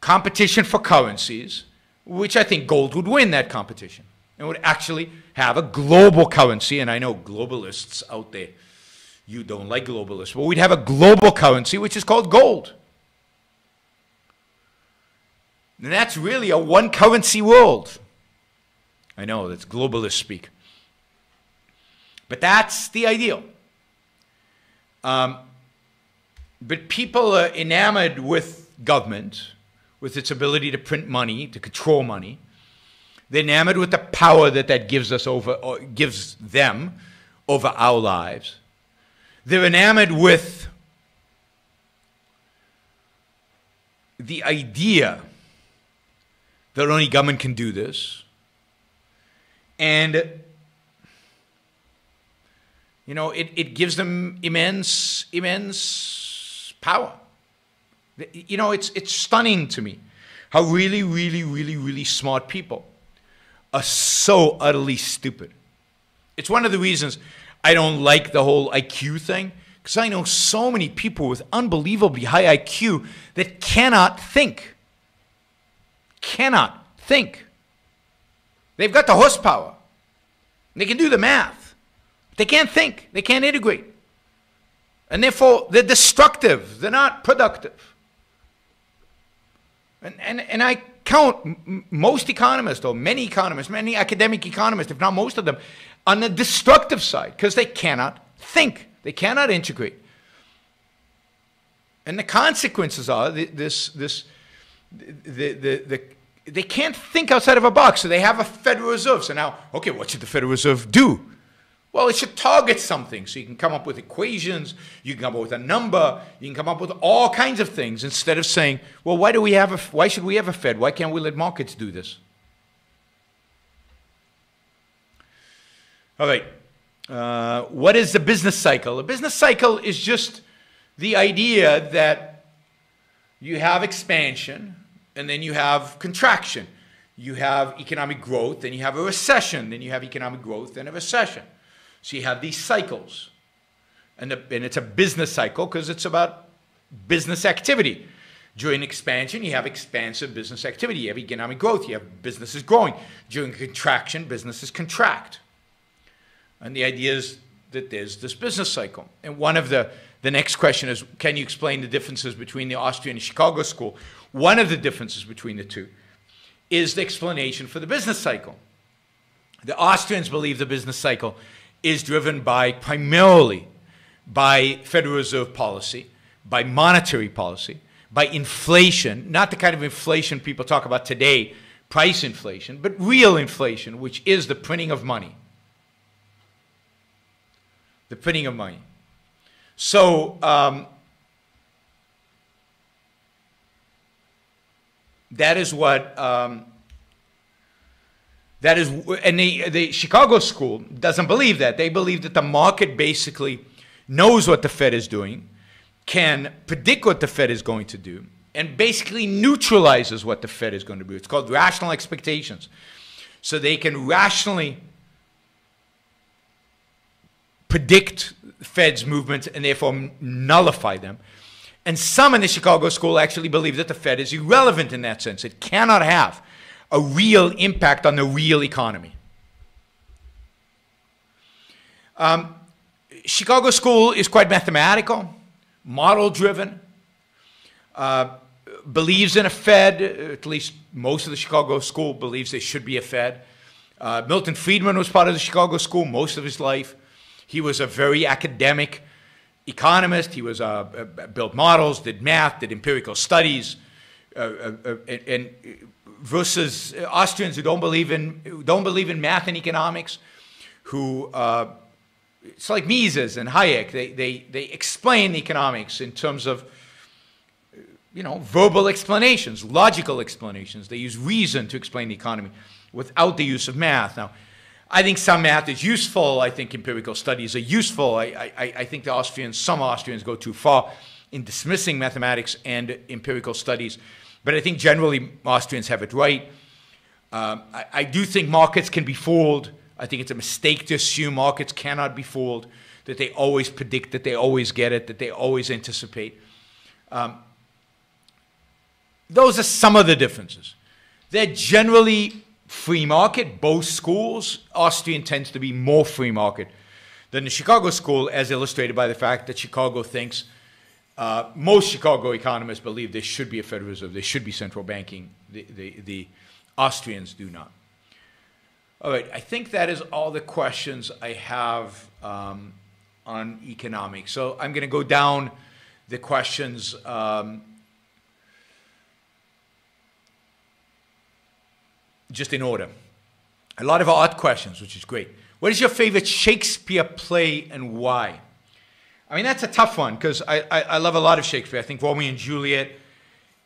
competition for currencies, which I think gold would win that competition and would actually have a global currency. And I know globalists out there, you don't like globalists, but we'd have a global currency which is called gold. And that's really a one currency world. I know that's globalist speak. But that's the ideal. Um, but people are enamored with government, with its ability to print money, to control money. They're enamored with the power that that gives us over, gives them over our lives. They're enamored with the idea that only government can do this. And you know, it, it gives them immense, immense power. You know, it's, it's stunning to me how really, really, really, really smart people are so utterly stupid. It's one of the reasons I don't like the whole IQ thing, because I know so many people with unbelievably high IQ that cannot think. Cannot think. They've got the horsepower. They can do the math. They can't think, they can't integrate. And therefore, they're destructive, they're not productive. And, and, and I count most economists, or many economists, many academic economists, if not most of them, on the destructive side because they cannot think, they cannot integrate. And the consequences are this, this, the, the, the, they can't think outside of a box, so they have a Federal Reserve. So now, okay, what should the Federal Reserve do? Well, it should target something. So you can come up with equations, you can come up with a number, you can come up with all kinds of things instead of saying, well, why do we have a, why should we have a Fed? Why can't we let markets do this? All right. Uh, what is the business cycle? A business cycle is just the idea that you have expansion and then you have contraction. you have economic growth, then you have a recession, then you have economic growth, then a recession. So you have these cycles. And, the, and it's a business cycle because it's about business activity. During expansion, you have expansive business activity. You have economic growth. You have businesses growing. During contraction, businesses contract. And the idea is that there's this business cycle. And one of the, the next question is can you explain the differences between the Austrian and Chicago school? One of the differences between the two is the explanation for the business cycle. The Austrians believe the business cycle is driven by primarily by Federal Reserve policy, by monetary policy, by inflation, not the kind of inflation people talk about today, price inflation, but real inflation, which is the printing of money. The printing of money. So, um, that is what um, that is and the, the chicago school doesn't believe that. They believe that the market basically knows what the fed is doing can predict what the fed is going to do and basically neutralizes what the fed is going to do. It's called rational expectations. So they can rationally predict fed's movements and therefore nullify them and some in the Chicago school actually believe that the Fed is irrelevant in that sense. It cannot have a real impact on the real economy. Um, Chicago school is quite mathematical, model driven, uh, believes in a Fed, at least most of the Chicago school believes there should be a Fed. Uh, Milton Friedman was part of the Chicago school most of his life. He was a very academic, economist. He was uh, uh, built models, did math, did empirical studies, uh, uh, uh and, versus Austrians who don't believe in don't believe in math and economics, who uh, it's like Mises and Hayek. They they they explain economics in terms of you know verbal explanations, logical explanations. They use reason to explain the economy without the use of math. Now I think some math is useful. I think empirical studies are useful. I, I, I, think the Austrians, some Austrians go too far in dismissing mathematics and empirical studies. But I think generally Austrians have it right. Um, I, I, do think markets can be fooled. I think it's a mistake to assume markets cannot be fooled, that they always predict, that they always get it, that they always anticipate. Um, those are some of the differences. They're generally free market. Both schools, Austrian tends to be more free market than the Chicago school, as illustrated by the fact that Chicago thinks uh, most Chicago economists believe there should be a Federal Reserve, there should be central banking. The, the, the Austrians do not. All right, I think that is all the questions I have um, on economics. So I'm going to go down the questions. Um, just in order. A lot of art questions, which is great. What is your favorite Shakespeare play and why? I mean, that's a tough one because I, I, I, love a lot of Shakespeare. I think Romeo and Juliet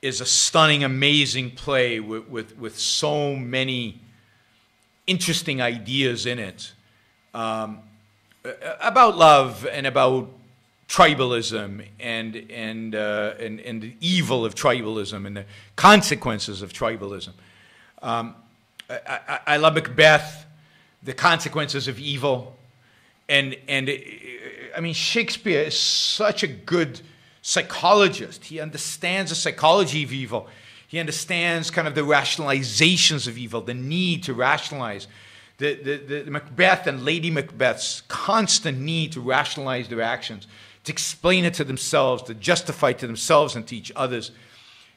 is a stunning, amazing play with, with, with so many interesting ideas in it um, about love and about tribalism and, and, uh, and, and the evil of tribalism and the consequences of tribalism. Um, I, I, love Macbeth, the consequences of evil. And, and it, I mean, Shakespeare is such a good psychologist. He understands the psychology of evil. He understands kind of the rationalizations of evil, the need to rationalize. The, the, the Macbeth and Lady Macbeth's constant need to rationalize their actions, to explain it to themselves, to justify it to themselves and to each others.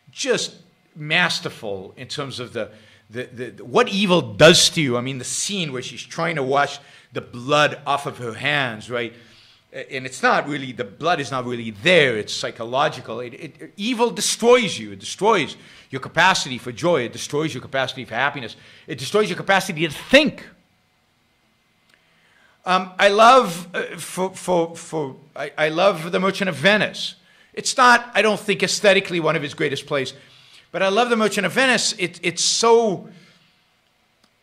Just masterful in terms of the, the, the, what evil does to you. I mean, the scene where she's trying to wash the blood off of her hands, right? And it's not really, the blood is not really there, it's psychological. It, it, evil destroys you, it destroys your capacity for joy, it destroys your capacity for happiness, it destroys your capacity to think. Um, I love uh, for, for, for I, I love The Merchant of Venice. It's not, I don't think, aesthetically one of his greatest plays but I love The Merchant of Venice. It, it's so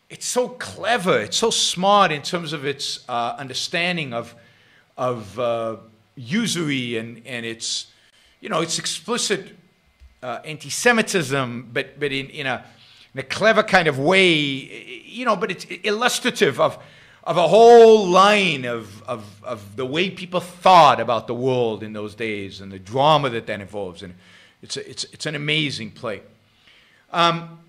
it's so clever. It's so smart in terms of its uh, understanding of of uh, usury and and its you know its explicit uh, anti-Semitism, but but in in a in a clever kind of way, you know, but it's illustrative of, of a whole line of, of, of the way people thought about the world in those days and the drama that that involves. And it's, a, it's, it's an amazing play. Um,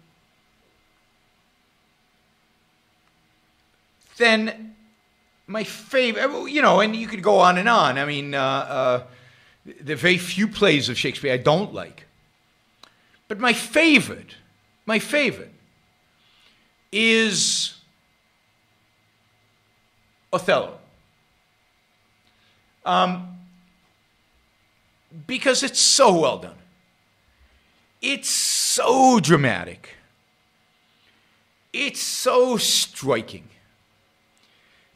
then my favorite, you know, and you could go on and on. I mean, uh, uh, there are very few plays of Shakespeare I don't like. But my favorite, my favorite, is Othello. Um, because it's so well done. It's so dramatic. It's so striking.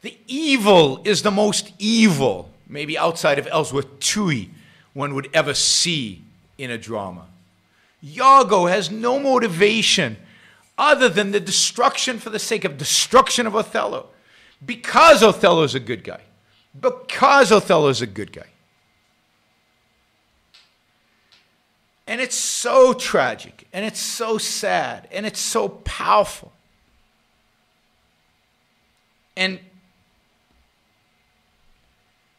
The evil is the most evil, maybe outside of Ellsworth Toohey, one would ever see in a drama. Iago has no motivation other than the destruction for the sake of destruction of Othello. Because Othello is a good guy. Because Othello is a good guy. And it's so tragic, and it's so sad, and it's so powerful. And,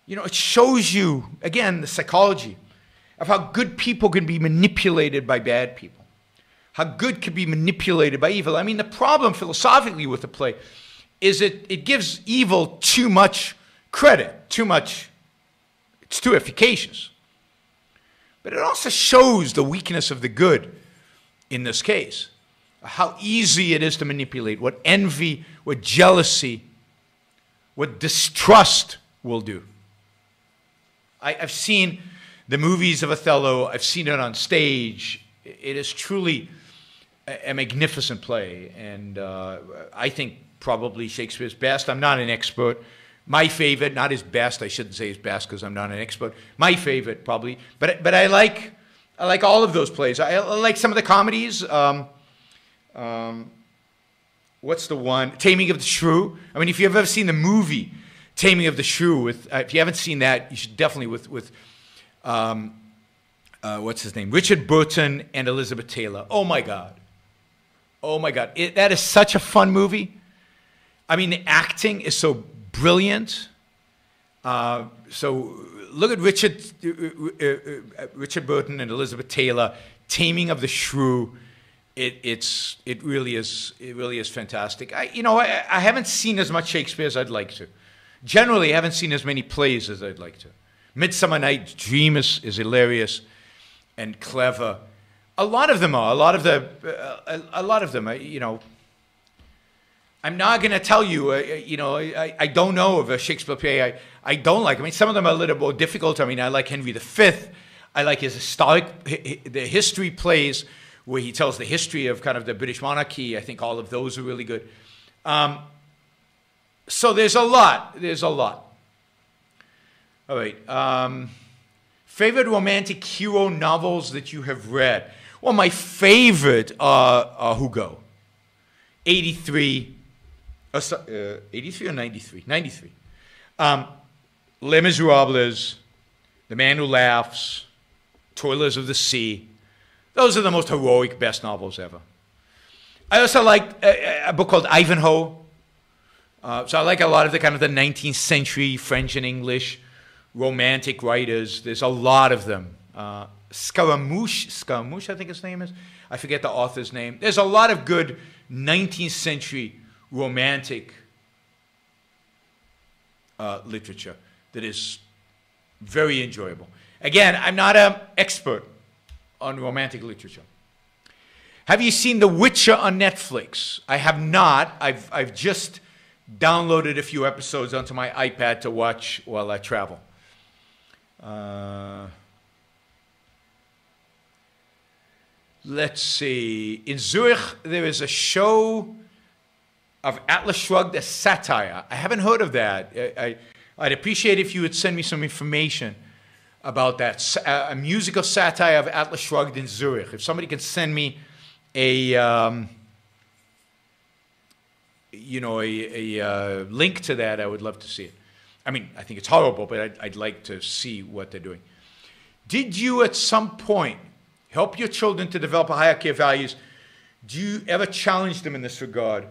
you know, it shows you, again, the psychology of how good people can be manipulated by bad people, how good can be manipulated by evil. I mean, the problem philosophically with the play is it, it gives evil too much credit, too much, it's too efficacious. But it also shows the weakness of the good in this case, how easy it is to manipulate, what envy, what jealousy, what distrust will do. I, have seen the movies of Othello, I've seen it on stage. It is truly a, a magnificent play, and uh, I think probably Shakespeare's best. I'm not an expert. My favorite, not his best. I shouldn't say his best because I'm not an expert. My favorite, probably. But but I like I like all of those plays. I, I like some of the comedies. Um, um, what's the one? Taming of the Shrew. I mean, if you've ever seen the movie Taming of the Shrew, with uh, if you haven't seen that, you should definitely with with um, uh, what's his name? Richard Burton and Elizabeth Taylor. Oh my God. Oh my God. It, that is such a fun movie. I mean, the acting is so brilliant. Uh, so look at Richard, uh, uh, uh, Richard Burton and Elizabeth Taylor, Taming of the Shrew. It, it's, it, really is, it really is fantastic. I, you know, I, I haven't seen as much Shakespeare as I'd like to. Generally, I haven't seen as many plays as I'd like to. Midsummer Night's Dream is, is hilarious and clever. A lot of them are. A lot of the, uh, a, a, lot of them, are, you know. I'm not going to tell you, uh, you know, I, I don't know of a Shakespeare play I, I don't like. I mean, some of them are a little more difficult. I mean, I like Henry V. I like his historic, the history plays where he tells the history of kind of the British monarchy. I think all of those are really good. Um, so there's a lot. There's a lot. All right. Um, favorite romantic hero novels that you have read? Well, my favorite are, are Hugo. 83, uh, uh, 83 or 93? 93. Um, Les Miserables, The Man Who Laughs, Toilers of the Sea. Those are the most heroic, best novels ever. I also like a, a book called Ivanhoe. Uh, so I like a lot of the kind of the 19th century French and English romantic writers. There's a lot of them. Uh, Scaramouche, Scaramouche, I think his name is. I forget the author's name. There's a lot of good 19th century romantic uh, literature that is very enjoyable. Again, I'm not an expert on romantic literature. Have you seen The Witcher on Netflix? I have not. I've, I've just downloaded a few episodes onto my iPad to watch while I travel. Uh, let's see. In Zurich, there is a show of Atlas Shrugged, a satire. I haven't heard of that. I, would appreciate if you would send me some information about that. A, musical satire of Atlas Shrugged in Zurich. If somebody can send me a, um, you know, a, a uh, link to that, I would love to see it. I mean, I think it's horrible, but I'd, I'd like to see what they're doing. Did you at some point help your children to develop a hierarchy of values Do you ever challenge them in this regard?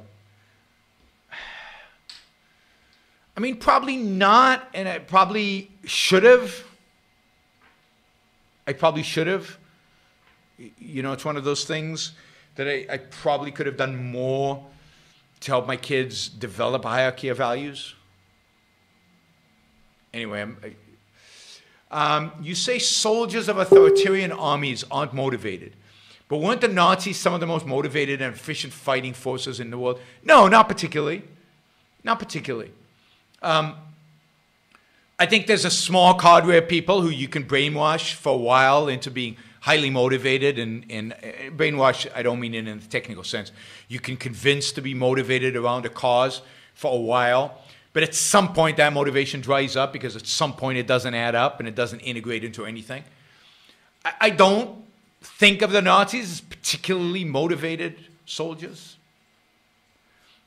I mean, probably not, and I probably should have. I probably should have. You know, it's one of those things that I, I probably could have done more to help my kids develop a hierarchy of values. Anyway, I, um, you say soldiers of authoritarian armies aren't motivated. But weren't the Nazis some of the most motivated and efficient fighting forces in the world? No, not particularly. Not particularly. Um, I think there's a small cadre of people who you can brainwash for a while into being highly motivated and, and uh, brainwash, I don't mean it in the technical sense. You can convince to be motivated around a cause for a while, but at some point that motivation dries up because at some point it doesn't add up and it doesn't integrate into anything. I, I don't think of the Nazis as particularly motivated soldiers.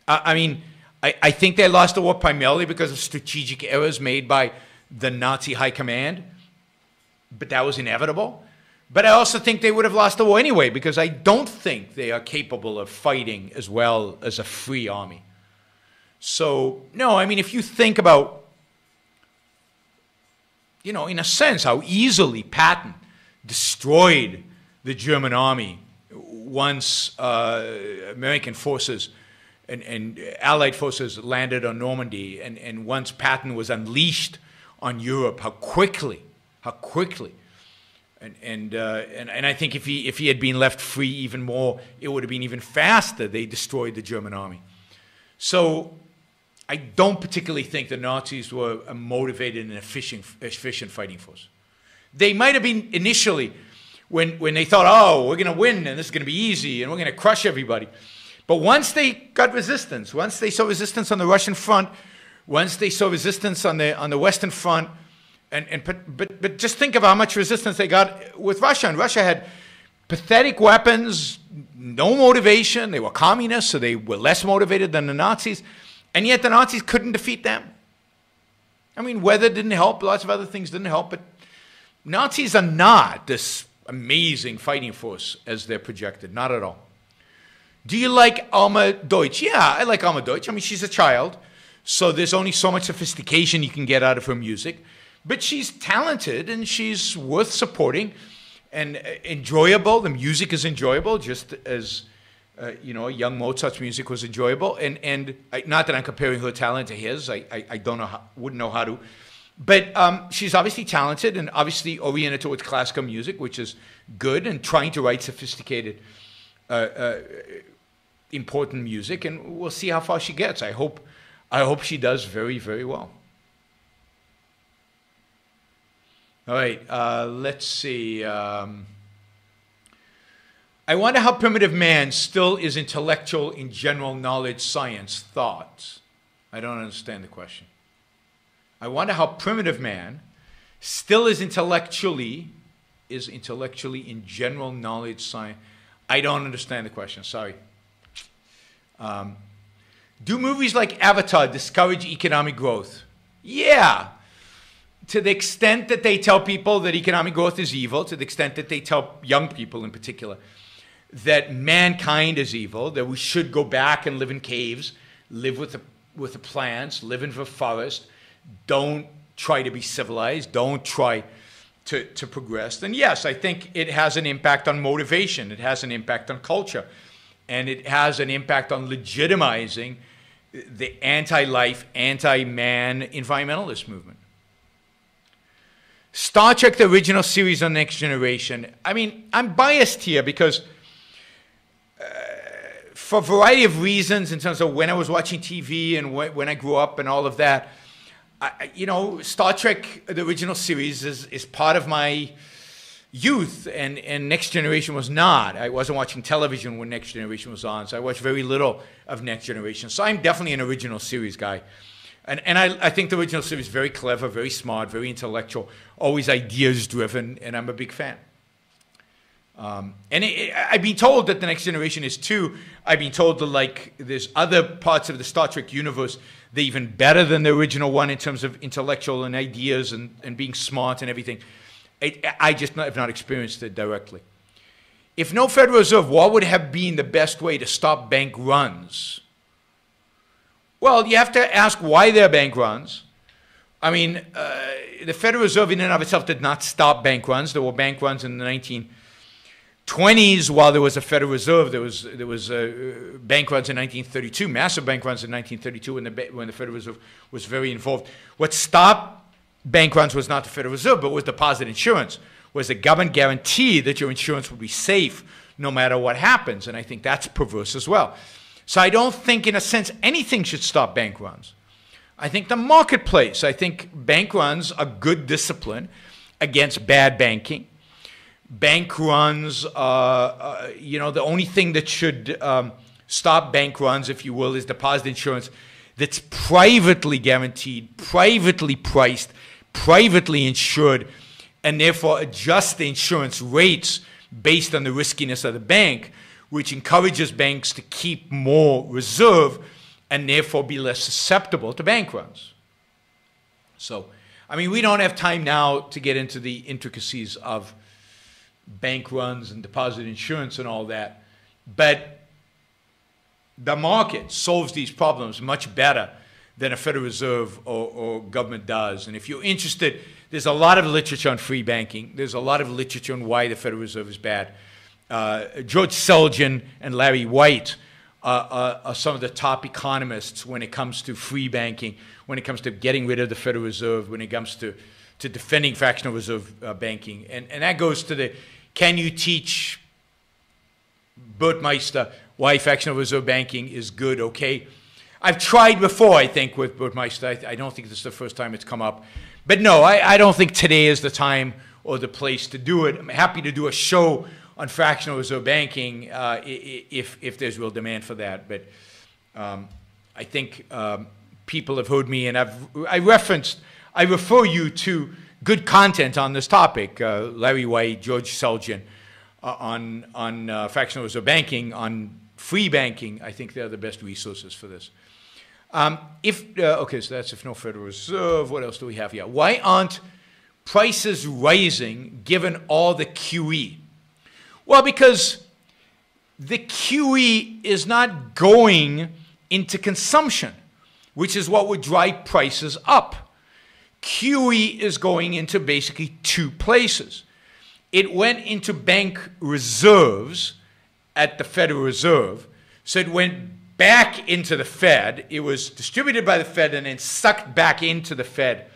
I, I mean, I, I think they lost the war primarily because of strategic errors made by the Nazi high command, but that was inevitable. But I also think they would have lost the war anyway because I don't think they are capable of fighting as well as a free army. So, no, I mean, if you think about, you know, in a sense, how easily Patton destroyed the German army once uh, American forces and, and Allied forces landed on Normandy, and, and once Patton was unleashed on Europe, how quickly, how quickly. And, and, uh, and, and I think if he, if he had been left free even more, it would have been even faster. They destroyed the German army. So I don't particularly think the Nazis were a motivated and efficient, efficient fighting force. They might have been initially when, when they thought, oh, we're going to win and this is going to be easy and we're going to crush everybody. But once they got resistance, once they saw resistance on the Russian front, once they saw resistance on the, on the Western front, and, and but, but just think of how much resistance they got with Russia. And Russia had pathetic weapons, no motivation. They were communists, so they were less motivated than the Nazis. And yet the Nazis couldn't defeat them. I mean, weather didn't help, lots of other things didn't help, but Nazis are not this amazing fighting force as they're projected, not at all. Do you like Alma Deutscher? Yeah, I like Alma Deutscher. I mean, she's a child, so there's only so much sophistication you can get out of her music. But she's talented and she's worth supporting and uh, enjoyable. The music is enjoyable, just as uh, you know, young Mozart's music was enjoyable. And and I, not that I'm comparing her talent to his. I I, I don't know, how, wouldn't know how to. But um, she's obviously talented and obviously oriented towards classical music, which is good, and trying to write sophisticated uh, uh, important music, and we'll see how far she gets. I hope, I hope she does very, very well. All right, uh, let's see. Um, I wonder how primitive man still is intellectual in general knowledge, science, thoughts. I don't understand the question. I wonder how primitive man still is intellectually is intellectually in general knowledge, science. I don't understand the question. Sorry. Um, do movies like Avatar discourage economic growth? Yeah. To the extent that they tell people that economic growth is evil, to the extent that they tell young people in particular that mankind is evil, that we should go back and live in caves, live with the, with the plants, live in the forest, don't try to be civilized, don't try to, to progress, then yes, I think it has an impact on motivation, it has an impact on culture and it has an impact on legitimizing the anti life, anti man environmentalist movement. Star Trek, the original series on Next Generation. I mean, I'm biased here because, uh, for a variety of reasons, in terms of when I was watching TV and wh when I grew up and all of that, I, you know, Star Trek, the original series, is, is part of my youth, and, and Next Generation was not. I wasn't watching television when Next Generation was on, so I watched very little of Next Generation. So I'm definitely an original series guy. And, and I, I think the original series is very clever, very smart, very intellectual, always ideas driven, and I'm a big fan. Um, and it, it, I've been told that the next generation is too. I've been told that like there's other parts of the Star Trek universe they're even better than the original one in terms of intellectual and ideas and, and being smart and everything. It, I just not, have not experienced it directly. if no Federal Reserve, what would have been the best way to stop bank runs? Well, you have to ask why there are bank runs. I mean, uh, the Federal Reserve in and of itself did not stop bank runs. There were bank runs in the 1920s while there was a Federal Reserve. There was, there was uh, bank runs in 1932, massive bank runs in 1932 when the, when the Federal Reserve was very involved. What stopped bank runs was not the Federal Reserve, but was deposit insurance was the government guarantee that your insurance would be safe no matter what happens. And I think that's perverse as well. So I don't think, in a sense, anything should stop bank runs. I think the marketplace, I think bank runs are good discipline against bad banking. Bank runs, uh, uh, you know, the only thing that should um, stop bank runs, if you will, is deposit insurance that's privately guaranteed, privately priced, privately insured and therefore adjust the insurance rates based on the riskiness of the bank, which encourages banks to keep more reserve and therefore be less susceptible to bank runs. So, I mean, we don't have time now to get into the intricacies of bank runs and deposit insurance and all that, but the market solves these problems much better than a Federal Reserve or, or government does. And if you're interested, there's a lot of literature on free banking. There's a lot of literature on why the Federal Reserve is bad. Uh, George Selgin and Larry White uh, are, are some of the top economists when it comes to free banking, when it comes to getting rid of the Federal Reserve, when it comes to, to defending fractional reserve uh, banking. And, and that goes to the can you teach Bert Meister why fractional reserve banking is good, okay? I've tried before, I think, with Bert Meister. I, I don't think this is the first time it's come up. But no, I, I don't think today is the time or the place to do it. I'm happy to do a show on fractional reserve banking uh, if, if there's real demand for that. But um, I think um, people have heard me, and I've I referenced, I refer you to good content on this topic. Uh, Larry White, George Selgin, uh, on on uh, fractional reserve banking, on free banking. I think they're the best resources for this. Um, if uh, okay, so that's if no Federal Reserve. What else do we have here? Why aren't prices rising given all the QE? Well, because the QE is not going into consumption, which is what would drive prices up. QE is going into basically two places. It went into bank reserves at the Federal Reserve, so it went back into the Fed. It was distributed by the Fed and then sucked back into the Fed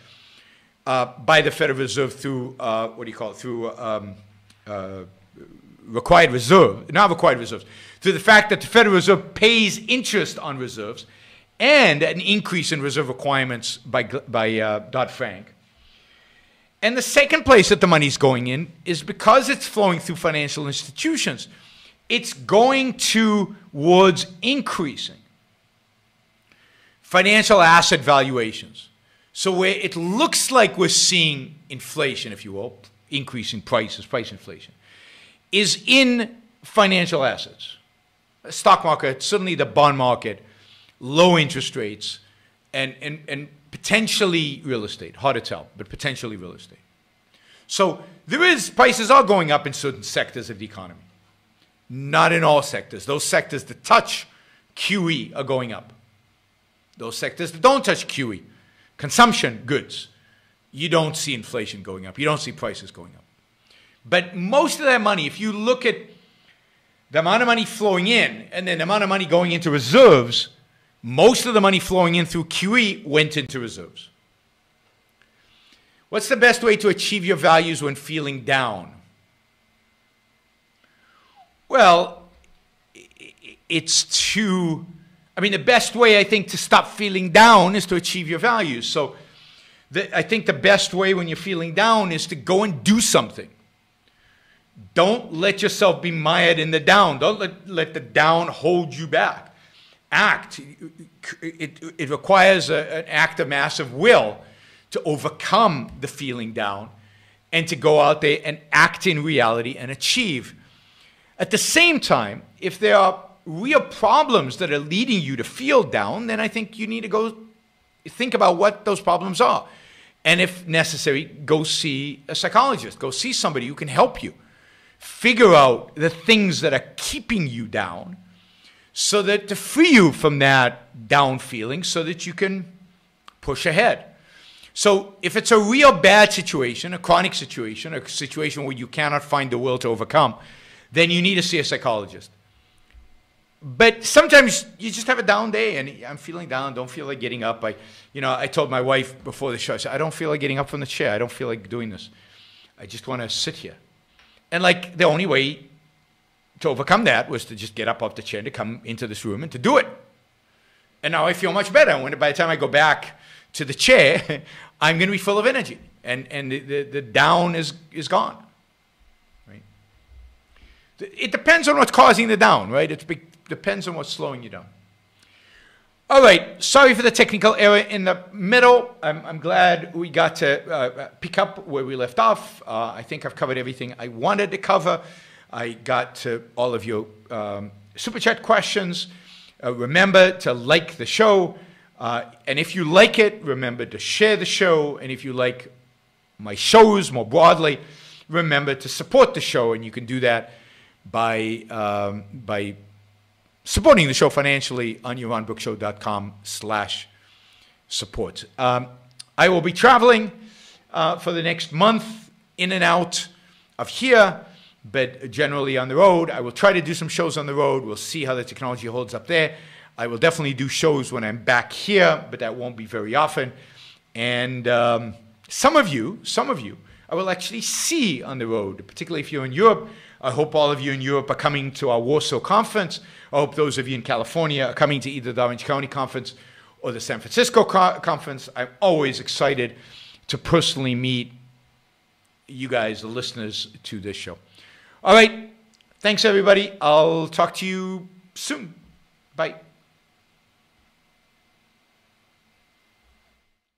uh, by the Federal Reserve through, uh, what do you call it, through um, uh, required reserve, not required reserves, through the fact that the Federal Reserve pays interest on reserves and an increase in reserve requirements by, by uh, Dodd-Frank. And the second place that the money's going in is because it's flowing through financial institutions – it's going towards increasing financial asset valuations. So where it looks like we're seeing inflation, if you will, increasing prices, price inflation, is in financial assets. Stock market, certainly the bond market, low interest rates, and, and, and potentially real estate. Hard to tell, but potentially real estate. So there is, prices are going up in certain sectors of the economy. Not in all sectors. Those sectors that touch QE are going up. Those sectors that don't touch QE, consumption goods, you don't see inflation going up. You don't see prices going up. But most of that money, if you look at the amount of money flowing in and then the amount of money going into reserves, most of the money flowing in through QE went into reserves. What's the best way to achieve your values when feeling down? Well, it's to, I mean, the best way I think to stop feeling down is to achieve your values. So the, I think the best way when you're feeling down is to go and do something. Don't let yourself be mired in the down. Don't let, let the down hold you back. Act. It, it, requires a, an act of massive will to overcome the feeling down and to go out there and act in reality and achieve at the same time, if there are real problems that are leading you to feel down, then I think you need to go think about what those problems are. And if necessary, go see a psychologist, go see somebody who can help you figure out the things that are keeping you down so that to free you from that down feeling so that you can push ahead. So if it's a real bad situation, a chronic situation, a situation where you cannot find the will to overcome, then you need to see a psychologist. But sometimes you just have a down day and I'm feeling down, don't feel like getting up. I you know, I told my wife before the show, I said, I don't feel like getting up from the chair. I don't feel like doing this. I just want to sit here. And like the only way to overcome that was to just get up off the chair, to come into this room and to do it. And now I feel much better. When by the time I go back to the chair, I'm going to be full of energy, and and the, the, the down is is gone. It depends on what's causing the down, right? It depends on what's slowing you down. All right, sorry for the technical error in the middle. I'm, I'm glad we got to uh, pick up where we left off. Uh, I think I've covered everything I wanted to cover. I got to all of your um, super chat questions. Uh, remember to like the show. Uh, and if you like it, remember to share the show. And if you like my shows more broadly, remember to support the show. And you can do that by, um, by supporting the show financially on yaronbrookshow.com slash support. Um, I will be traveling uh, for the next month in and out of here, but generally on the road. I will try to do some shows on the road. We'll see how the technology holds up there. I will definitely do shows when I'm back here, but that won't be very often. And um, some of you, some of you, I will actually see on the road, particularly if you're in Europe. I hope all of you in Europe are coming to our Warsaw conference. I hope those of you in California are coming to either the Orange County conference or the San Francisco co- conference. I'm always excited to personally meet you guys, the listeners to this show. All right. Thanks, everybody. I'll talk to you soon. Bye.